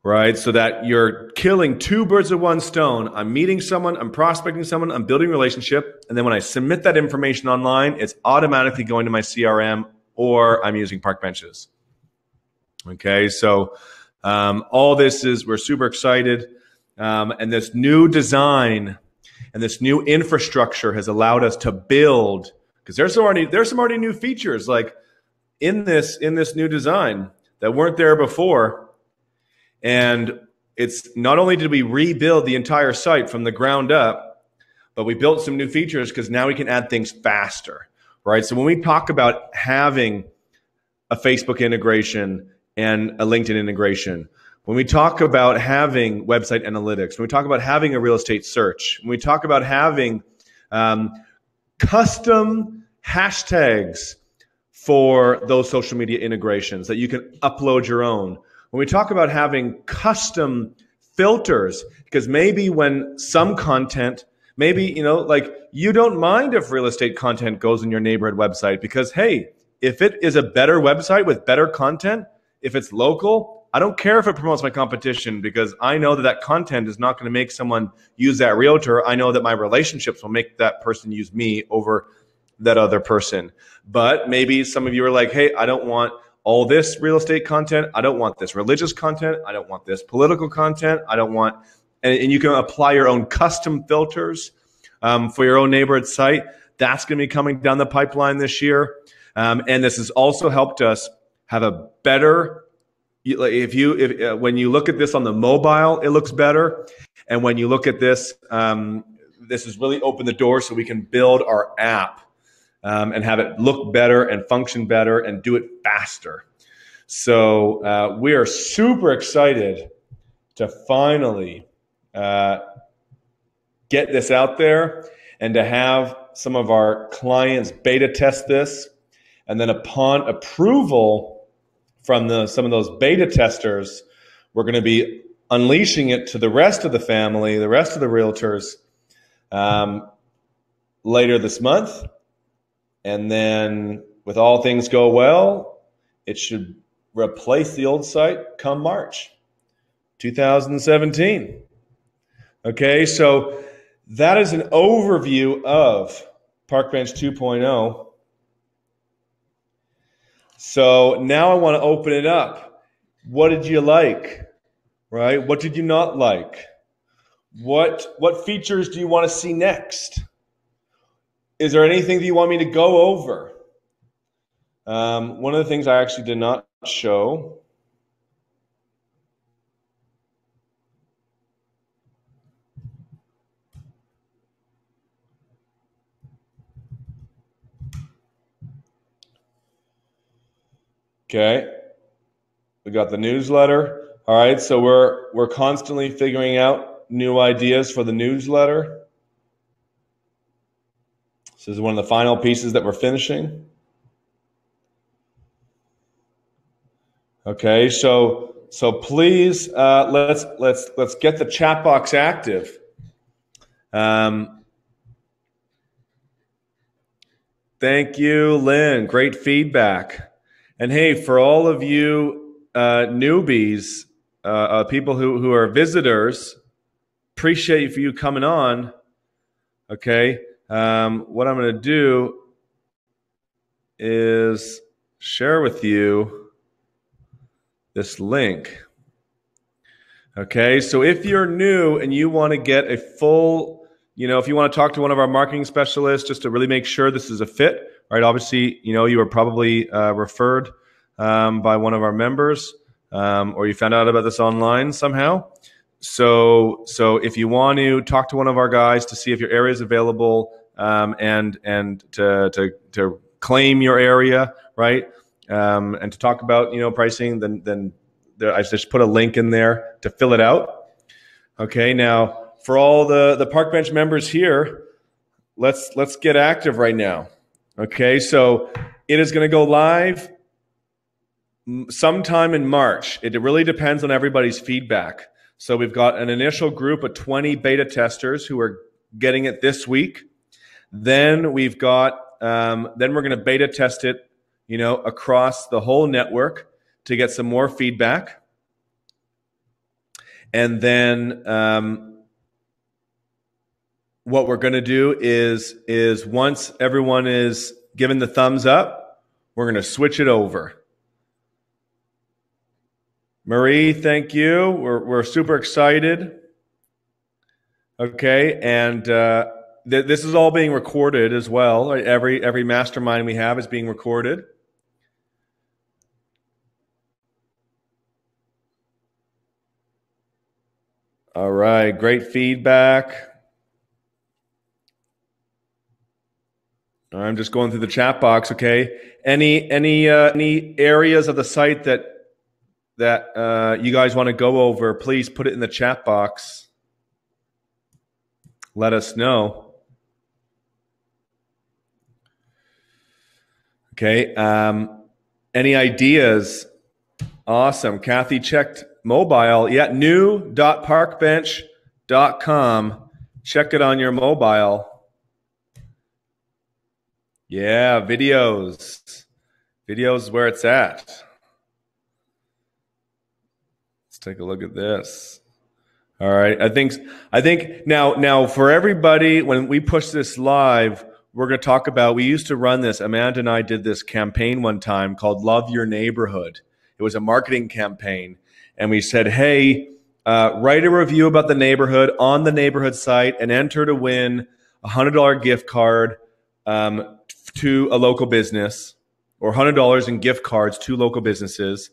right? So that you're killing two birds with one stone. I'm meeting someone, I'm prospecting someone, I'm building a relationship. And then when I submit that information online, it's automatically going to my CRM or I'm using Parkbench's. Okay, so um, all this is, we're super excited. Um, and this new design and this new infrastructure has allowed us to build because there's already there's some already new features like in this in this new design that weren't there before and it's not only did we rebuild the entire site from the ground up, but we built some new features because now we can add things faster, right? So when we talk about having a Facebook integration and a LinkedIn integration, when we talk about having website analytics, when we talk about having a real estate search, when we talk about having um, custom hashtags for those social media integrations that you can upload your own, when we talk about having custom filters, because maybe when some content, maybe, you know, like you don't mind if real estate content goes in your neighborhood website because, hey, if it is a better website with better content, if it's local, I don't care if it promotes my competition because I know that that content is not going to make someone use that realtor. I know that my relationships will make that person use me over that other person. But maybe some of you are like, hey, I don't want all this real estate content. I don't want this religious content. I don't want this political content. I don't want, and, and you can apply your own custom filters um, for your own neighborhood site. That's going to be coming down the pipeline this year. Um, and this has also helped us have a better, if you, if, uh, when you look at this on the mobile, it looks better. And when you look at this, um, this has really opened the door so we can build our app um, and have it look better and function better and do it faster. So uh, we are super excited to finally uh, get this out there and to have some of our clients beta test this. And then upon approval from the, some of those beta testers, we're going to be unleashing it to the rest of the family, the rest of the realtors um, later this month. And then, with all things go well, it should replace the old site come March 2017. Okay, so that is an overview of Parkbench 2.0. So now I want to open it up. What did you like? Right? What did you not like? What what features do you want to see next? Is there anything that you want me to go over? Um, one of the things I actually did not show. Okay. We got the newsletter. All right, so we're we're constantly figuring out new ideas for the newsletter. This is one of the final pieces that we're finishing. Okay, so so please uh, let's let's let's get the chat box active. Um, thank you, Lynn. Great feedback. And hey, for all of you uh, newbies, uh, uh people who who are visitors, appreciate for you coming on. Okay, um, what I'm going to do is share with you this link. Okay, so if you're new and you want to get a full, you know, if you want to talk to one of our marketing specialists just to really make sure this is a fit, right? Obviously, you know, you were probably uh, referred um, by one of our members, um, or you found out about this online somehow. So, so if you want to talk to one of our guys to see if your area is available um, and and to, to to claim your area, right? Um, and to talk about you know pricing, then then there, I just put a link in there to fill it out. Okay, now for all the the Parkbench members here, let's let's get active right now. Okay, so it is going to go live sometime in March. It really depends on everybody's feedback. So we've got an initial group of 20 beta testers who are getting it this week. Then we've got um, then we're going to beta test it, you know, across the whole network to get some more feedback. And then um, what we're going to do is is once everyone is given the thumbs up, we're going to switch it over. Marie, thank you. We're we're super excited. Okay, and uh, th- this is all being recorded as well. Every every mastermind we have is being recorded. All right, great feedback. I'm just going through the chat box. Okay, any any uh, any areas of the site that that uh, you guys want to go over? Please put it in the chat box. Let us know. Okay. Um, any ideas? Awesome. Kathy checked mobile. Yeah, new.parkbench.com. Check it on your mobile. Yeah, videos. Videos where it's at. Let's take a look at this. All right. I think I think now now for everybody when we push this live, we're going to talk about we used to run this. Amanda and I did this campaign one time called Love Your Neighborhood. It was a marketing campaign and we said, hey, uh, write a review about the neighborhood on the neighborhood site and enter to win a hundred dollar gift card um, to a local business or hundred dollars in gift cards to local businesses,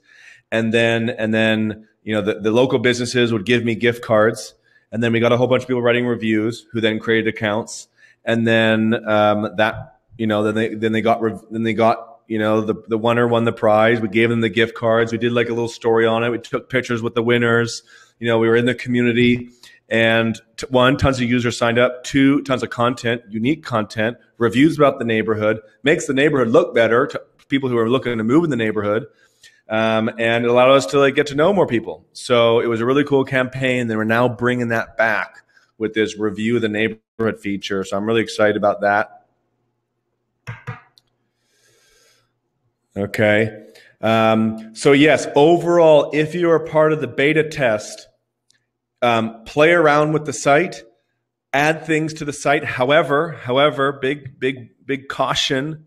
and then and then you know the, the local businesses would give me gift cards, and then we got a whole bunch of people writing reviews who then created accounts, and then um, that you know then they then they got then they got you know, the, the winner won the prize. We gave them the gift cards. We did like a little story on it. We took pictures with the winners. You know, we were in the community and t- one, tons of users signed up. Two, tons of content, unique content, reviews about the neighborhood, makes the neighborhood look better to people who are looking to move in the neighborhood. Um, and it allowed us to like get to know more people. So it was a really cool campaign. They we're now bringing that back with this review of the neighborhood feature. So I'm really excited about that. Okay. Um, so, yes, overall, if you're part of the beta test, um, play around with the site, add things to the site. However, however, big, big, big caution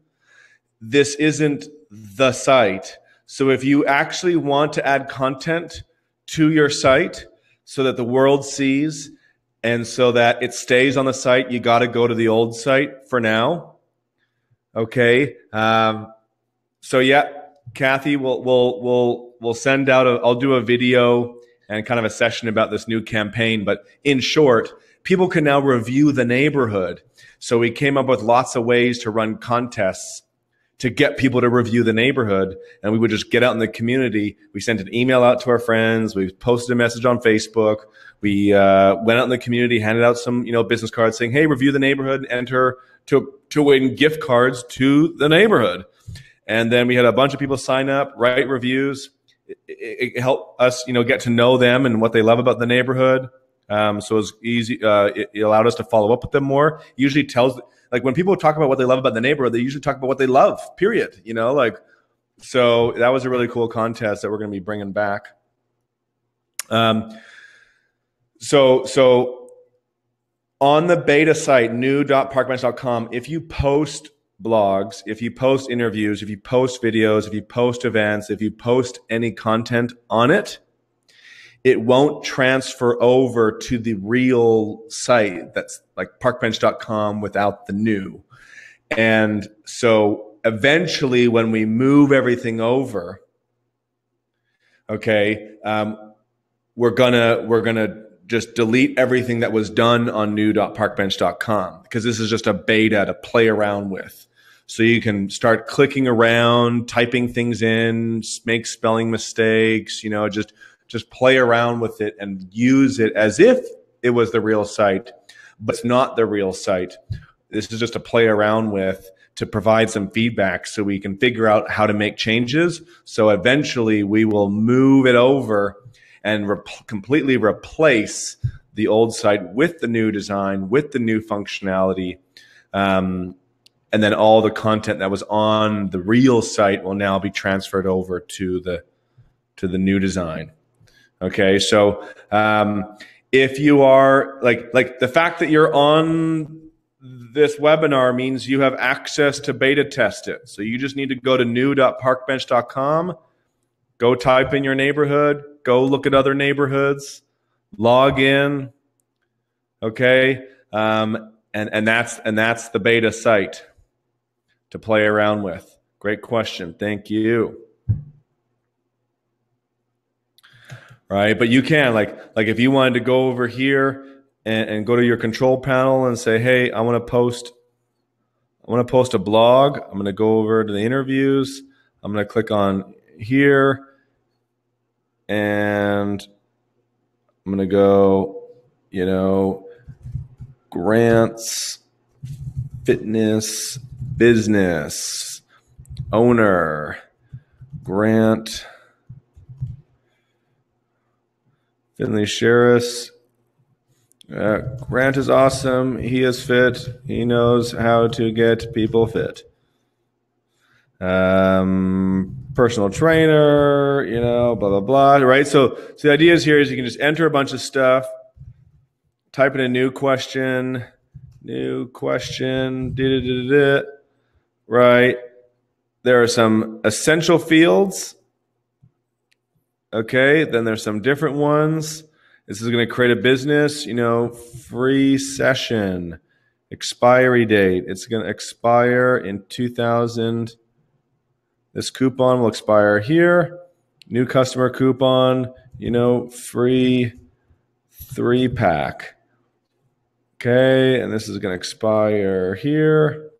this isn't the site. So, if you actually want to add content to your site so that the world sees and so that it stays on the site, you got to go to the old site for now. Okay. Um, so yeah, Kathy, we'll we'll we'll we'll send out. I'll do a video and kind of a session about this new campaign. But in short, people can now review the neighborhood. So we came up with lots of ways to run contests to get people to review the neighborhood. And we would just get out in the community. We sent an email out to our friends. We posted a message on Facebook. We uh, went out in the community, handed out some, you know, business cards saying, "Hey, review the neighborhood, enter to to win gift cards to the neighborhood." And then we had a bunch of people sign up, write reviews. It, it, helped us, you know, get to know them and what they love about the neighborhood. Um, so it was easy. Uh, it, it, allowed us to follow up with them more. Usually tells like when people talk about what they love about the neighborhood, they usually talk about what they love. Period. You know, like so that was a really cool contest that we're going to be bringing back. Um, so so on the beta site new.parkbench.com, if you post blogs, if you post interviews, if you post videos, if you post events, if you post any content on it, it won't transfer over to the real site that's like parkbench.com without the new. And so eventually, when we move everything over, okay, um, we're gonna we're gonna just delete everything that was done on new.parkbench.com because this is just a beta to play around with. So you can start clicking around, typing things in, make spelling mistakes, you know, just just play around with it and use it as if it was the real site, but it's not the real site. This is just to play around with to provide some feedback so we can figure out how to make changes. So eventually we will move it over and re- completely replace the old site with the new design, with the new functionality. Um, and then all the content that was on the real site will now be transferred over to the to the new design. Okay, so um, if you are like like the fact that you're on this webinar means you have access to beta test it. So you just need to go to new.parkbench.com, go type in your neighborhood, go look at other neighborhoods, log in. Okay, um, and and that's and that's the beta site to play around with. Great question. Thank you. Right, but you can like like if you wanted to go over here and, and go to your control panel and say, hey, I want to post, I want to post a blog. I'm going to go over to the interviews. I'm going to click on here and I'm going to go, you know, grants, fitness, business, owner, grant, Finley Sherris, uh, Grant is awesome. He is fit. He knows how to get people fit. Um, personal trainer, you know, blah blah blah. Right. So, so the idea is here is you can just enter a bunch of stuff, type in a new question, new question, da da da da. Right. There are some essential fields. Okay. Then there's some different ones. This is going to create a business, you know, free session, expiry date. It's going to expire in 2000. This coupon will expire here. New customer coupon, you know, free three pack. Okay, and this is going to expire here.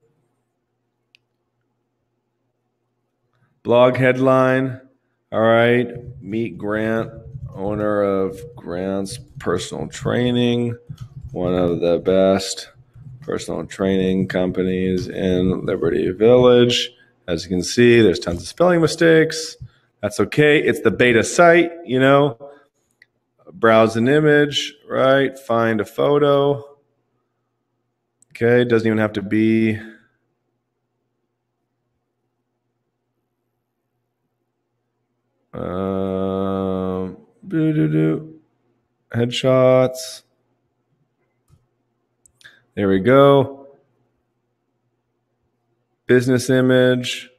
Blog headline. All right, meet Grant owner of Grant's Personal Training, one of the best personal training companies in Liberty Village. As you can see, there's tons of spelling mistakes. That's okay. It's the beta site, you know. Browse an image, right? Find a photo. Okay, doesn't even have to be Doo-doo-doo. Headshots. There we go. Business image.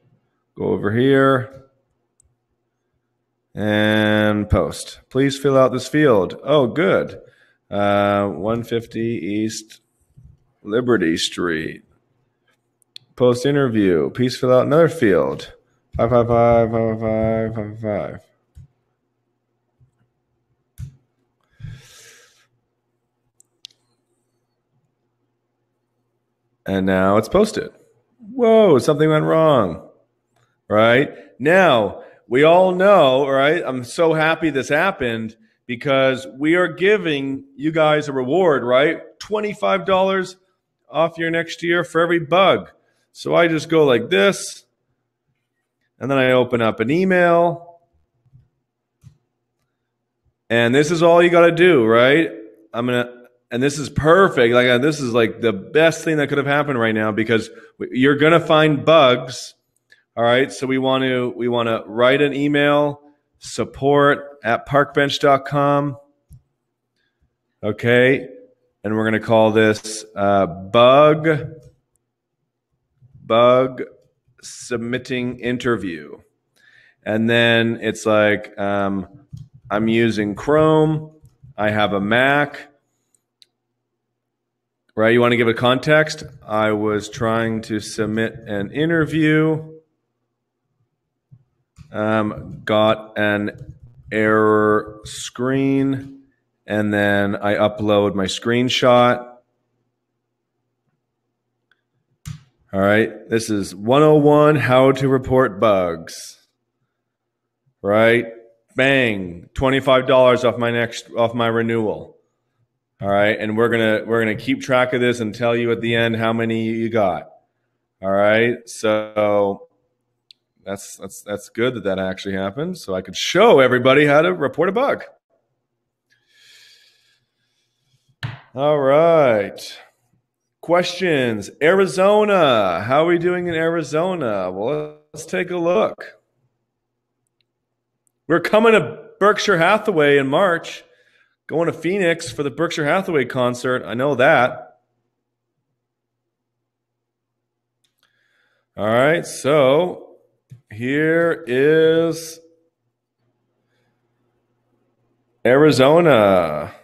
Go over here and post. Please fill out this field. Oh, good. Uh, 150 East Liberty Street. Post interview. Please fill out another field. 555 555 555. and now it's posted. Whoa, something went wrong. Right? Now, we all know, right? I'm so happy this happened because we are giving you guys a reward, right? $25 off your next year for every bug. So I just go like this, and then I open up an email. And this is all you got to do, right? I'm going to and this is perfect. Like uh, this is like the best thing that could have happened right now because you're going to find bugs. All right. So we want to, we want to write an email support at parkbench.com. Okay. And we're going to call this uh, bug, bug submitting interview. And then it's like um, I'm using Chrome. I have a Mac. Right? You want to give a context? I was trying to submit an interview. Um, got an error screen, and then I upload my screenshot. All right, this is 101 how to report bugs. Right? Bang, $25 off my next off my renewal. All right, and we're going to we're going to keep track of this and tell you at the end how many you got. All right? So that's that's that's good that that actually happened so I could show everybody how to report a bug. All right. Questions. Arizona. How are we doing in Arizona? Well, let's take a look. We're coming to Berkshire Hathaway in March, going to Phoenix for the Berkshire Hathaway concert. I know that. All right, so here is Arizona.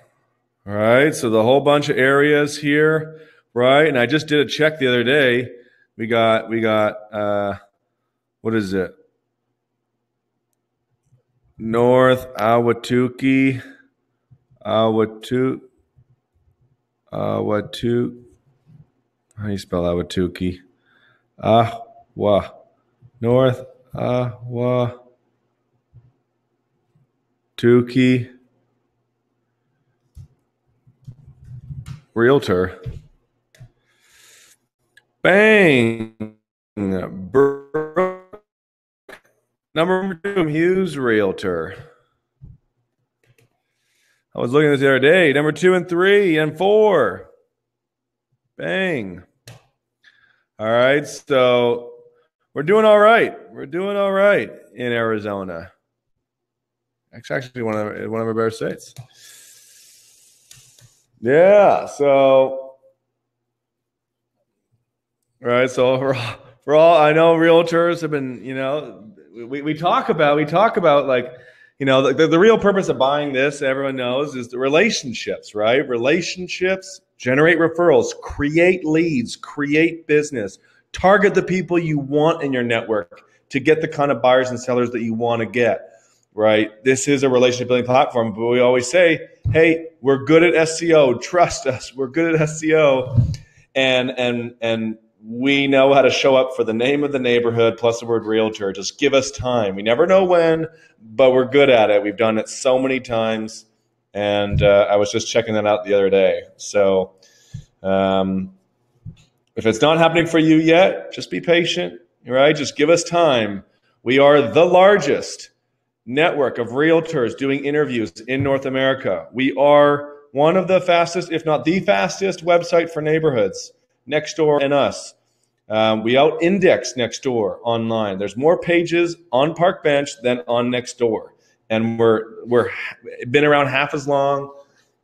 All right, so the whole bunch of areas here right? And I just did a check the other day. We got we got uh, what is it? North Ahwatukee, Ahwatuk, Ahwatuk. How do you spell Ahwatukee? Ahwa, North Ahwa, Tukey, Realtor. Bang. Number two, Hughes Realtor. I was looking at this the other day. Number two and three and four. Bang. All right. So we're doing all right. We're doing all right in Arizona. It's actually one of one of our better states. Yeah. So Right. So for all, for all I know, realtors have been, you know, we, we talk about we talk about like, you know, the, the real purpose of buying this, everyone knows, is the relationships, right? Relationships generate referrals, create leads, create business, target the people you want in your network to get the kind of buyers and sellers that you want to get. Right. This is a relationship building platform, but we always say, hey, we're good at SEO. Trust us. We're good at SEO. And and and we know how to show up for the name of the neighborhood plus the word realtor. Just give us time. We never know when, but we're good at it. We've done it so many times. And uh, I was just checking that out the other day. So um, if it's not happening for you yet, just be patient, right? Just give us time. We are the largest network of realtors doing interviews in North America. We are one of the fastest, if not the fastest, website for neighborhoods. Nextdoor and us. Um, we out index Nextdoor online. There's more pages on Parkbench than on Nextdoor, and we're we're been around half as long.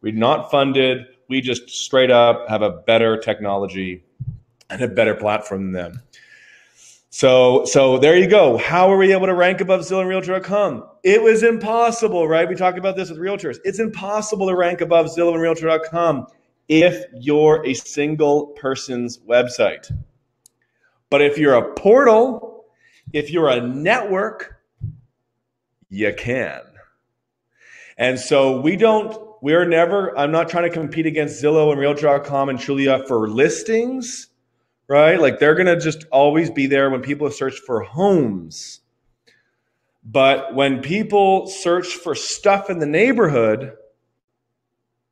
We're not funded. We just straight up have a better technology and a better platform than them. So, so there you go. How are we able to rank above Zillow and Realtor.com? It was impossible, right? We talk about this with realtors. It's impossible to rank above Zillow and Realtor.com if you're a single person's website. But if you're a portal, if you're a network, you can. And so we don't, we're never, I'm not trying to compete against Zillow and Realtor.com and Trulia for listings, right? Like they're going to just always be there when people search for homes. But when people search for stuff in the neighborhood,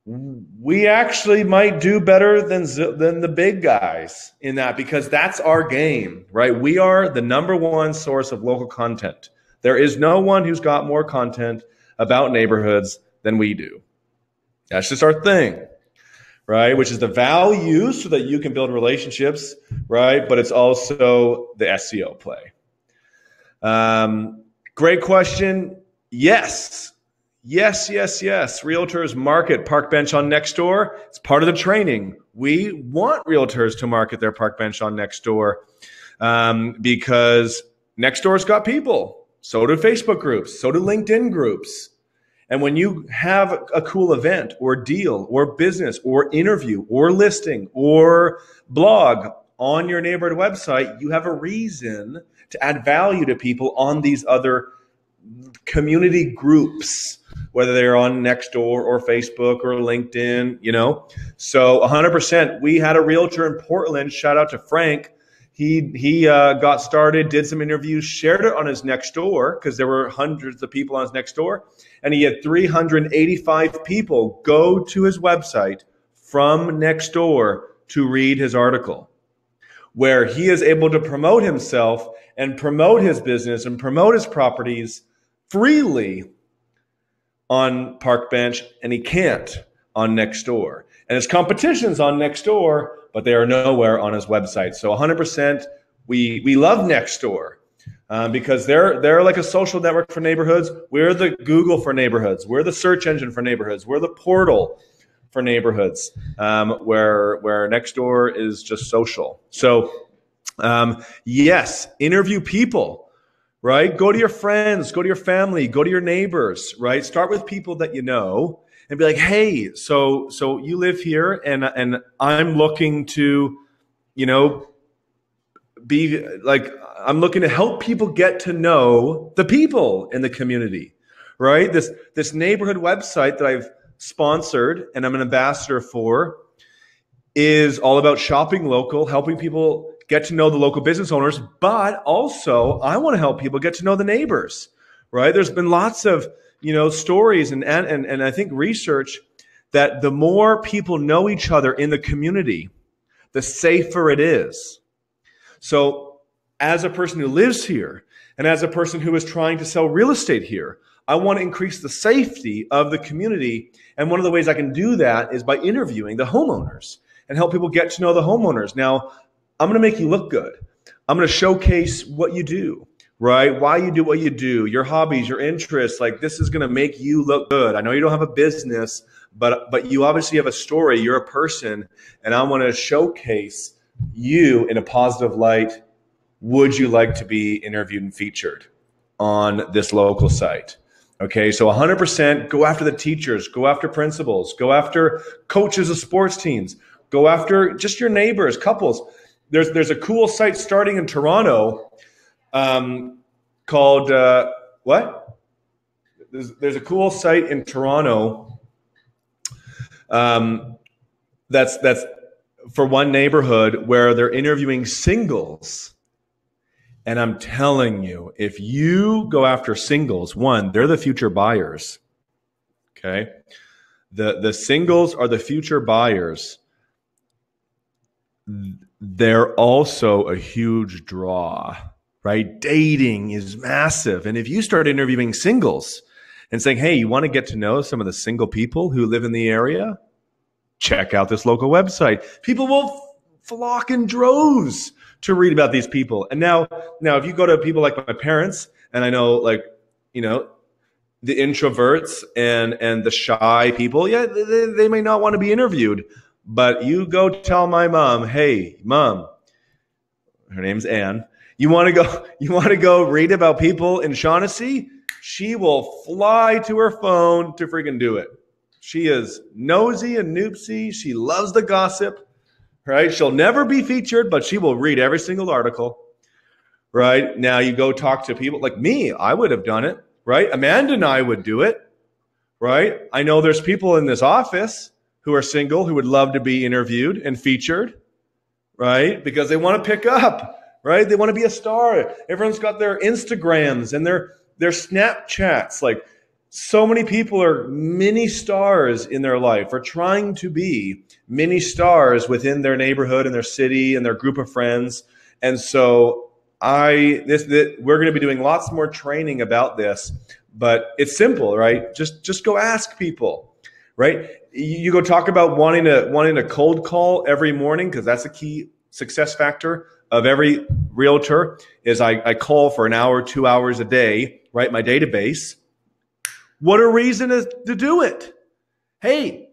we actually might do better than than the big guys in that because that's our game, right? We are the number one source of local content. There is no one who's got more content about neighborhoods than we do. That's just our thing, right? Which is the value so that you can build relationships, right? But it's also the SEO play. Um, great question. Yes, Yes, yes, yes. Realtors market Parkbench on Nextdoor. It's part of the training. We want realtors to market their Parkbench on Nextdoor. um, because Nextdoor's got people. So do Facebook groups. So do LinkedIn groups. And when you have a cool event or deal or business or interview or listing or blog on your neighborhood website, you have a reason to add value to people on these other community groups, whether they're on Nextdoor or Facebook or LinkedIn, you know. So 100%. We had a realtor in Portland. Shout out to Frank. He he uh, got started, did some interviews, shared it on his Nextdoor because there were hundreds of people on his Nextdoor, and he had 385 people go to his website from Nextdoor to read his article, where he is able to promote himself and promote his business and promote his properties freely on Parkbench, and he can't on Nextdoor. And his competition's on Nextdoor, but they are nowhere on his website. So 100%, we we love Nextdoor. Uh, because they're they're like a social network for neighborhoods. We're the Google for neighborhoods. We're the search engine for neighborhoods. We're the portal for neighborhoods. Um, where where Nextdoor is just social. So um, yes, interview people right? Go to your friends, go to your family, go to your neighbors, right? Start with people that you know and be like, "Hey, so so you live here and and I'm looking to, you know, be like I'm looking to help people get to know the people in the community." Right? This this neighborhood website that I've sponsored and I'm an ambassador for is all about shopping local, helping people get to know the local business owners, but also I want to help people get to know the neighbors, right? There's been lots of, you know, stories and, and, and I think research that the more people know each other in the community, the safer it is. So as a person who lives here and as a person who is trying to sell real estate here, I want to increase the safety of the community. And one of the ways I can do that is by interviewing the homeowners and help people get to know the homeowners. Now, I'm going to make you look good. I'm going to showcase what you do, right? Why you do what you do, your hobbies, your interests. Like this is going to make you look good. I know you don't have a business, but but you obviously have a story. You're a person, and I want to showcase you in a positive light. Would you like to be interviewed and featured on this local site? Okay, so 100% go after the teachers, go after principals, go after coaches of sports teams, go after just your neighbors, couples there's there's a cool site starting in Toronto um, called uh, what? There's, there's a cool site in Toronto um, that's that's for one neighborhood where they're interviewing singles. And I'm telling you, if you go after singles, one, they're the future buyers. Okay. The the singles are the future buyers they're also a huge draw, right? Dating is massive. And if you start interviewing singles and saying, hey, you want to get to know some of the single people who live in the area? Check out this local website. People will flock in droves to read about these people. And now, now if you go to people like my parents, and I know like, you know, the introverts and and the shy people, yeah, they, they may not want to be interviewed. But you go tell my mom, hey, mom, her name's Anne. You want to go, [laughs] you want to go read about people in Shaughnessy? She will fly to her phone to freaking do it. She is nosy and noopsy. She loves the gossip, right? She'll never be featured, but she will read every single article, right? Now you go talk to people like me. I would have done it, right? Amanda and I would do it, right? I know there's people in this office who are single who would love to be interviewed and featured, right? Because they want to pick up, right? They want to be a star. Everyone's got their Instagrams and their their Snapchats. Like so many people are mini stars in their life or trying to be mini stars within their neighborhood and their city and their group of friends. And so I this, this we're going to be doing lots more training about this, but it's simple, right? Just just go ask people, right? You go talk about wanting to wanting a cold call every morning because that's a key success factor of every realtor is I, I call for an hour two hours a day write my database what a reason is to do it hey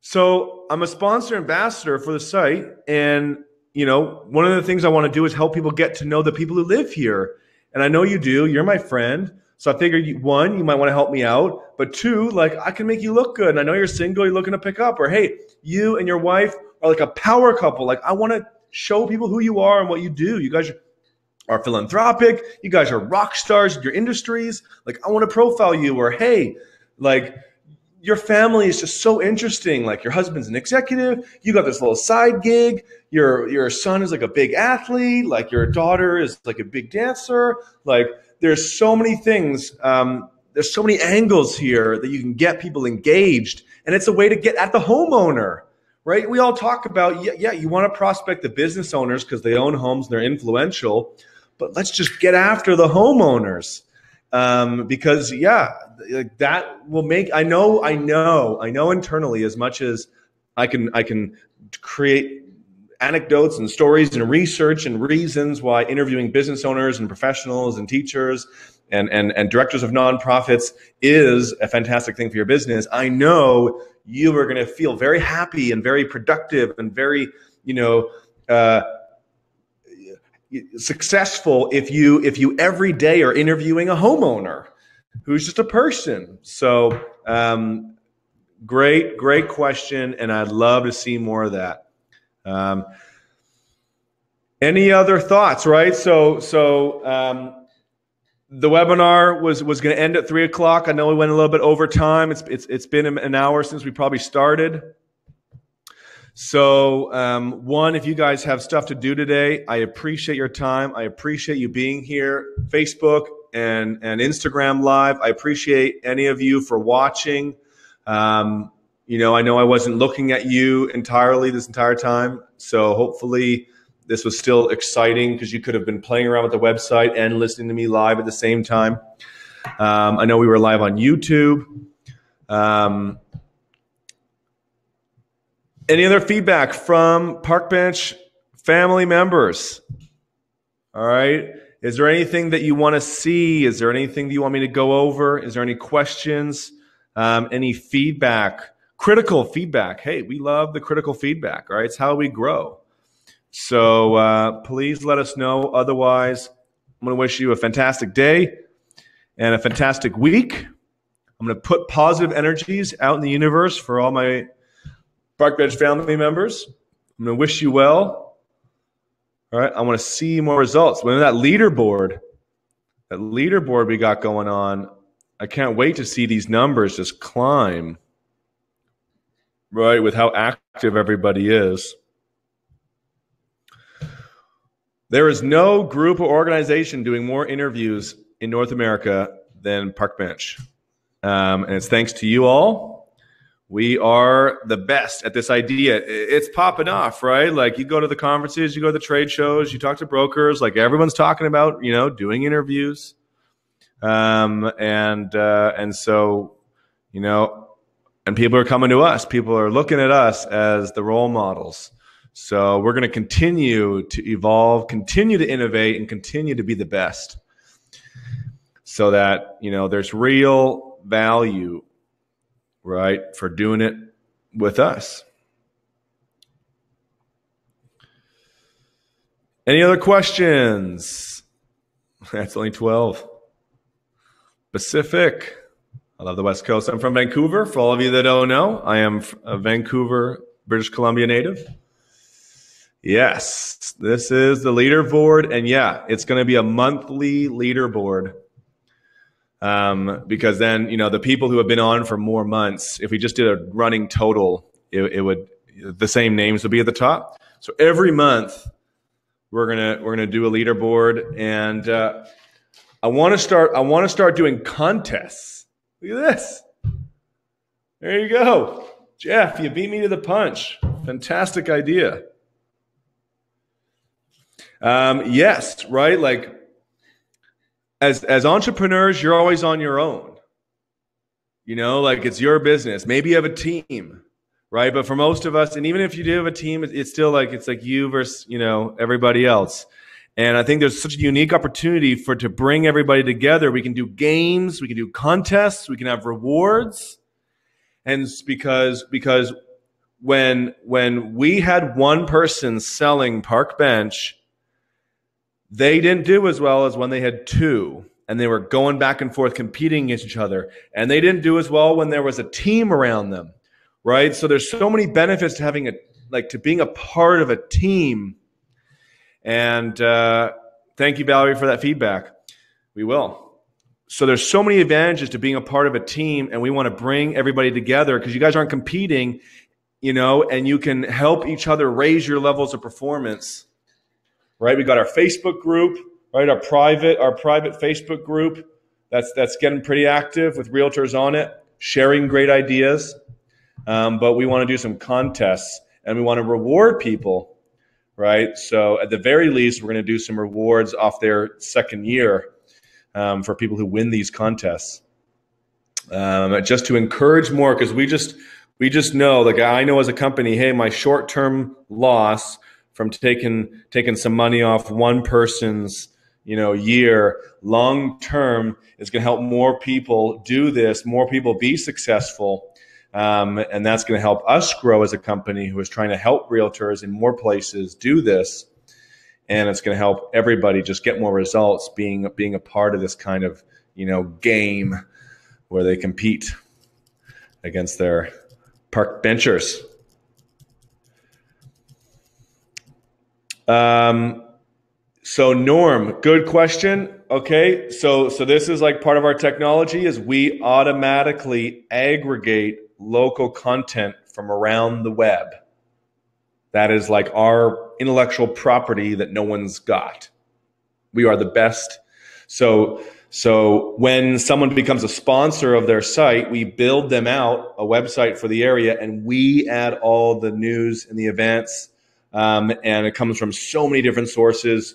so i'm a sponsor ambassador for the site and you know, one of the things I want to do is help people get to know the people who live here. And I know you do. You're my friend. So I figured, you, one, you might want to help me out. But two, like, I can make you look good. And I know you're single, you're looking to pick up. Or, hey, you and your wife are like a power couple. Like, I want to show people who you are and what you do. You guys are philanthropic. You guys are rock stars in your industries. Like, I want to profile you. Or, hey, like, your family is just so interesting. Like your husband's an executive, you got this little side gig. Your your son is like a big athlete. Like your daughter is like a big dancer. Like there's so many things. Um, there's so many angles here that you can get people engaged, and it's a way to get at the homeowner. Right? We all talk about yeah, yeah you want to prospect the business owners because they own homes and they're influential, but let's just get after the homeowners um, because yeah, that will make. I know, I know, I know internally as much as I can. I can create anecdotes and stories and research and reasons why interviewing business owners and professionals and teachers and, and, and directors of nonprofits is a fantastic thing for your business. I know you are going to feel very happy and very productive and very, you know, uh, successful if you if you every day are interviewing a homeowner who's just a person. So um, great, great question, and I'd love to see more of that. Um, any other thoughts? Right. So so um, the webinar was was going to end at three o'clock. I know we went a little bit over time. It's it's it's been an hour since we probably started. So, um, one, if you guys have stuff to do today, I appreciate your time. I appreciate you being here. Facebook and, and Instagram Live, I appreciate any of you for watching. Um, you know, I know I wasn't looking at you entirely this entire time. So, hopefully, this was still exciting because you could have been playing around with the website and listening to me live at the same time. Um, I know we were live on YouTube. Um, any other feedback from Parkbench family members? All right. Is there anything that you want to see? Is there anything that you want me to go over? Is there any questions? Um, any feedback? Critical feedback. Hey, we love the critical feedback. Right. It's how we grow. So uh, please let us know. Otherwise, I'm going to wish you a fantastic day and a fantastic week. I'm going to put positive energies out in the universe for all my Parkbench family members, I'm going to wish you well. All right, I want to see more results. When that leaderboard, that leaderboard we got going on, I can't wait to see these numbers just climb. Right, with how active everybody is. There is no group or organization doing more interviews in North America than Parkbench. Um, and it's thanks to you all we are the best at this idea. It's popping off, right? Like you go to the conferences, you go to the trade shows, you talk to brokers, like everyone's talking about, you know, doing interviews. Um, and, uh, and so, you know, and people are coming to us. People are looking at us as the role models. So we're going to continue to evolve, continue to innovate, and continue to be the best so that, you know, there's real value right, for doing it with us. Any other questions? That's only 12. Pacific. I love the West Coast. I'm from Vancouver. For all of you that don't know, I am a Vancouver, British Columbia native. Yes, this is the leaderboard. And yeah, it's going to be a monthly leaderboard um, because then you know the people who have been on for more months. If we just did a running total, it, it would the same names would be at the top. So every month we're gonna we're gonna do a leaderboard, and uh, I want to start. I want to start doing contests. Look at this. There you go, Jeff. You beat me to the punch. Fantastic idea. Um, yes, right. Like as as entrepreneurs, you're always on your own. You know, like it's your business. Maybe you have a team, right? But for most of us, and even if you do have a team, it's still like it's like you versus you know everybody else. And I think there's such a unique opportunity for to bring everybody together. We can do games, we can do contests, we can have rewards, and because because when when we had one person selling Parkbench they didn't do as well as when they had two. And they were going back and forth competing against each other. And they didn't do as well when there was a team around them right? So there's so many benefits to having a like to being a part of a team and uh, thank you valerie for that feedback. We will. So there's so many advantages to being a part of a team and we want to bring everybody together because you guys aren't competing you know and you can help each other raise your levels of performance right? We got our facebook group right? Our private our private facebook group that's that's getting pretty active with realtors on it sharing great ideas. Um, but we want to do some contests and we want to reward people right so at the very least we're going to do some rewards off their second year um, for people who win these contests. Um, just to encourage more, because we just we just know, like I know as a company, hey, my short term loss from taking taking some money off one person's you know year, long term is going to help more people do this, more people be successful. Um, and that's going to help us grow as a company who is trying to help realtors in more places do this and it's going to help everybody just get more results being being a part of this kind of you know game where they compete against their park benchers. Um, so Norm, good question. Okay, so so this is like part of our technology is we automatically aggregate local content from around the web. That is like our intellectual property that no one's got. We are the best. So, so when someone becomes a sponsor of their site, we build them out a website for the area and we add all the news and the events. Um, and it comes from so many different sources.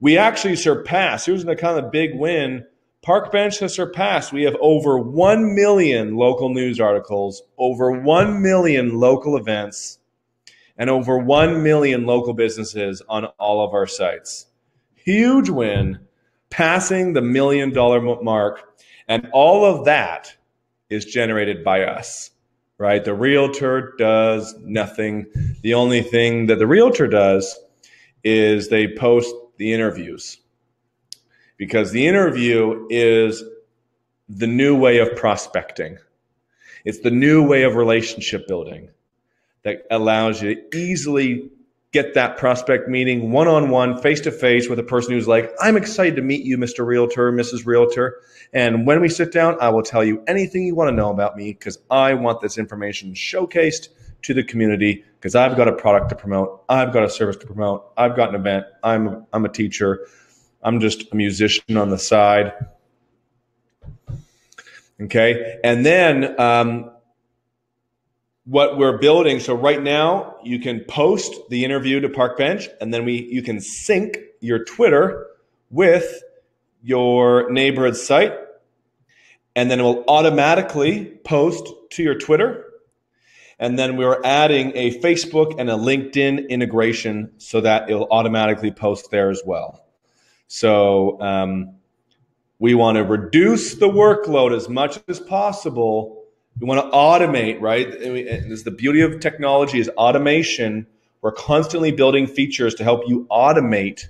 We actually surpass, here's a kind of big win. Parkbench has surpassed. We have over 1 million local news articles, over 1 million local events and over 1 million local businesses on all of our sites. Huge win, passing the million dollar mark. And all of that is generated by us, right? The realtor does nothing. The only thing that the realtor does is they post the interviews because the interview is the new way of prospecting. It's the new way of relationship building that allows you to easily get that prospect meeting one on one, face to face with a person who's like, I'm excited to meet you, Mr. Realtor, Mrs. Realtor. And when we sit down, I will tell you anything you want to know about me because I want this information showcased to the community because I've got a product to promote, I've got a service to promote, I've got an event, I'm, I'm a teacher, I'm just a musician on the side. Okay. And then, um, what we're building. So right now you can post the interview to Parkbench and then we you can sync your Twitter with your neighborhood site and then it will automatically post to your Twitter. And then we're adding a Facebook and a LinkedIn integration so that it'll automatically post there as well. So um, we want to reduce the workload as much as possible we want to automate, right? This the beauty of technology is automation. We're constantly building features to help you automate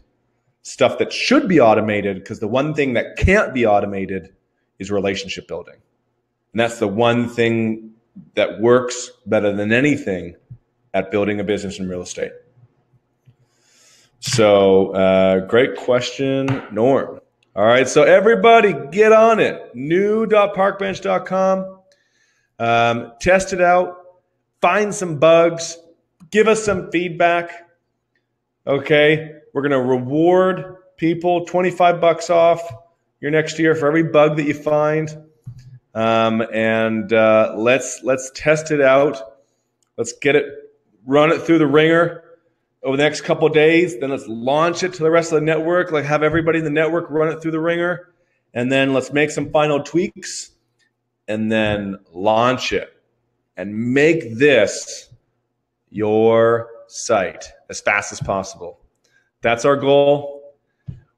stuff that should be automated because the one thing that can't be automated is relationship building. And that's the one thing that works better than anything at building a business in real estate. So, uh, great question, Norm. All right, so everybody get on it. New.parkbench.com um, test it out, find some bugs, give us some feedback. Okay, we're going to reward people 25 bucks off your next year for every bug that you find. Um, and uh, let's let's test it out. Let's get it, run it through the ringer over the next couple days. Then let's launch it to the rest of the network. Like have everybody in the network run it through the ringer, and then let's make some final tweaks and then launch it and make this your site as fast as possible. That's our goal.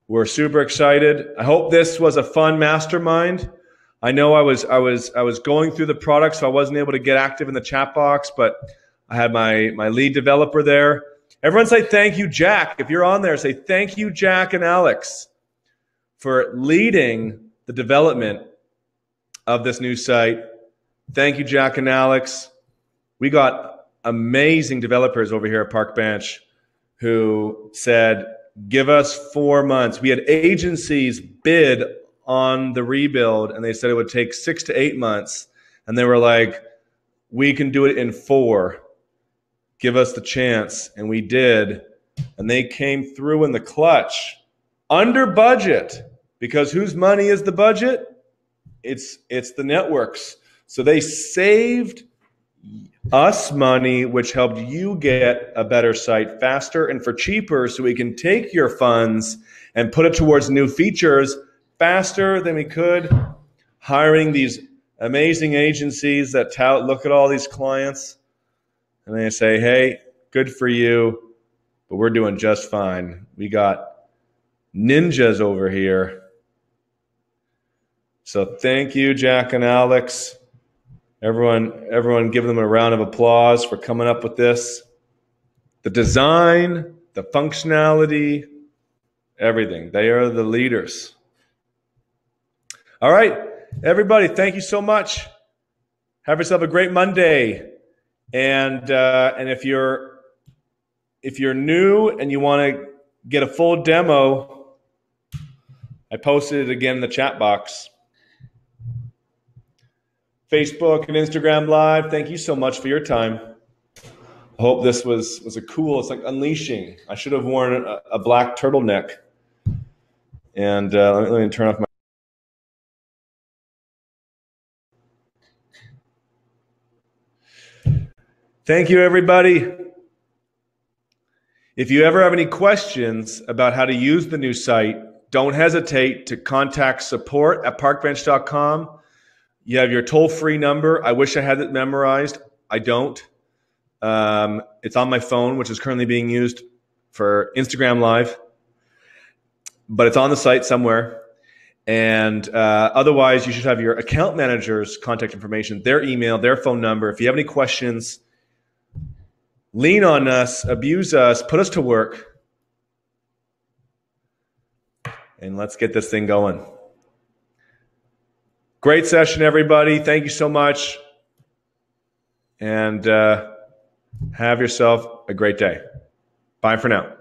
We're super excited. I hope this was a fun mastermind. I know I was I was I was going through the product, so I wasn't able to get active in the chat box, but I had my my lead developer there. Everyone say thank you, Jack. If you're on there, say thank you, Jack and Alex, for leading the development of this new site. Thank you, Jack and Alex. We got amazing developers over here at Parkbench who said, give us four months. We had agencies bid on the rebuild and they said it would take six to eight months. And they were like, we can do it in four. Give us the chance. And we did. And they came through in the clutch under budget because whose money is the budget? It's, it's the networks. So they saved us money, which helped you get a better site faster and for cheaper so we can take your funds and put it towards new features faster than we could hiring these amazing agencies that tout look at all these clients and they say hey good for you but we're doing just fine we got ninjas over here so thank you jack and alex Everyone, everyone give them a round of applause for coming up with this. The design, the functionality, everything. They are the leaders. All right, everybody, thank you so much. Have yourself a great Monday. And uh, and if you're if you're new and you want to get a full demo, I posted it again in the chat box. Facebook and Instagram Live. Thank you so much for your time. I hope this was was a cool. It's like unleashing. I should have worn a, a black turtleneck. And uh, let, me, let me turn off my. Thank you, everybody. If you ever have any questions about how to use the new site, don't hesitate to contact support at parkbench.com you have your toll free number. I wish I had it memorized. I don't. Um, it's on my phone, which is currently being used for Instagram Live, but it's on the site somewhere. And uh, otherwise, you should have your account manager's contact information, their email, their phone number. If you have any questions, lean on us, abuse us, put us to work, and let's get this thing going. Great session, everybody. Thank you so much. And uh, have yourself a great day. Bye for now.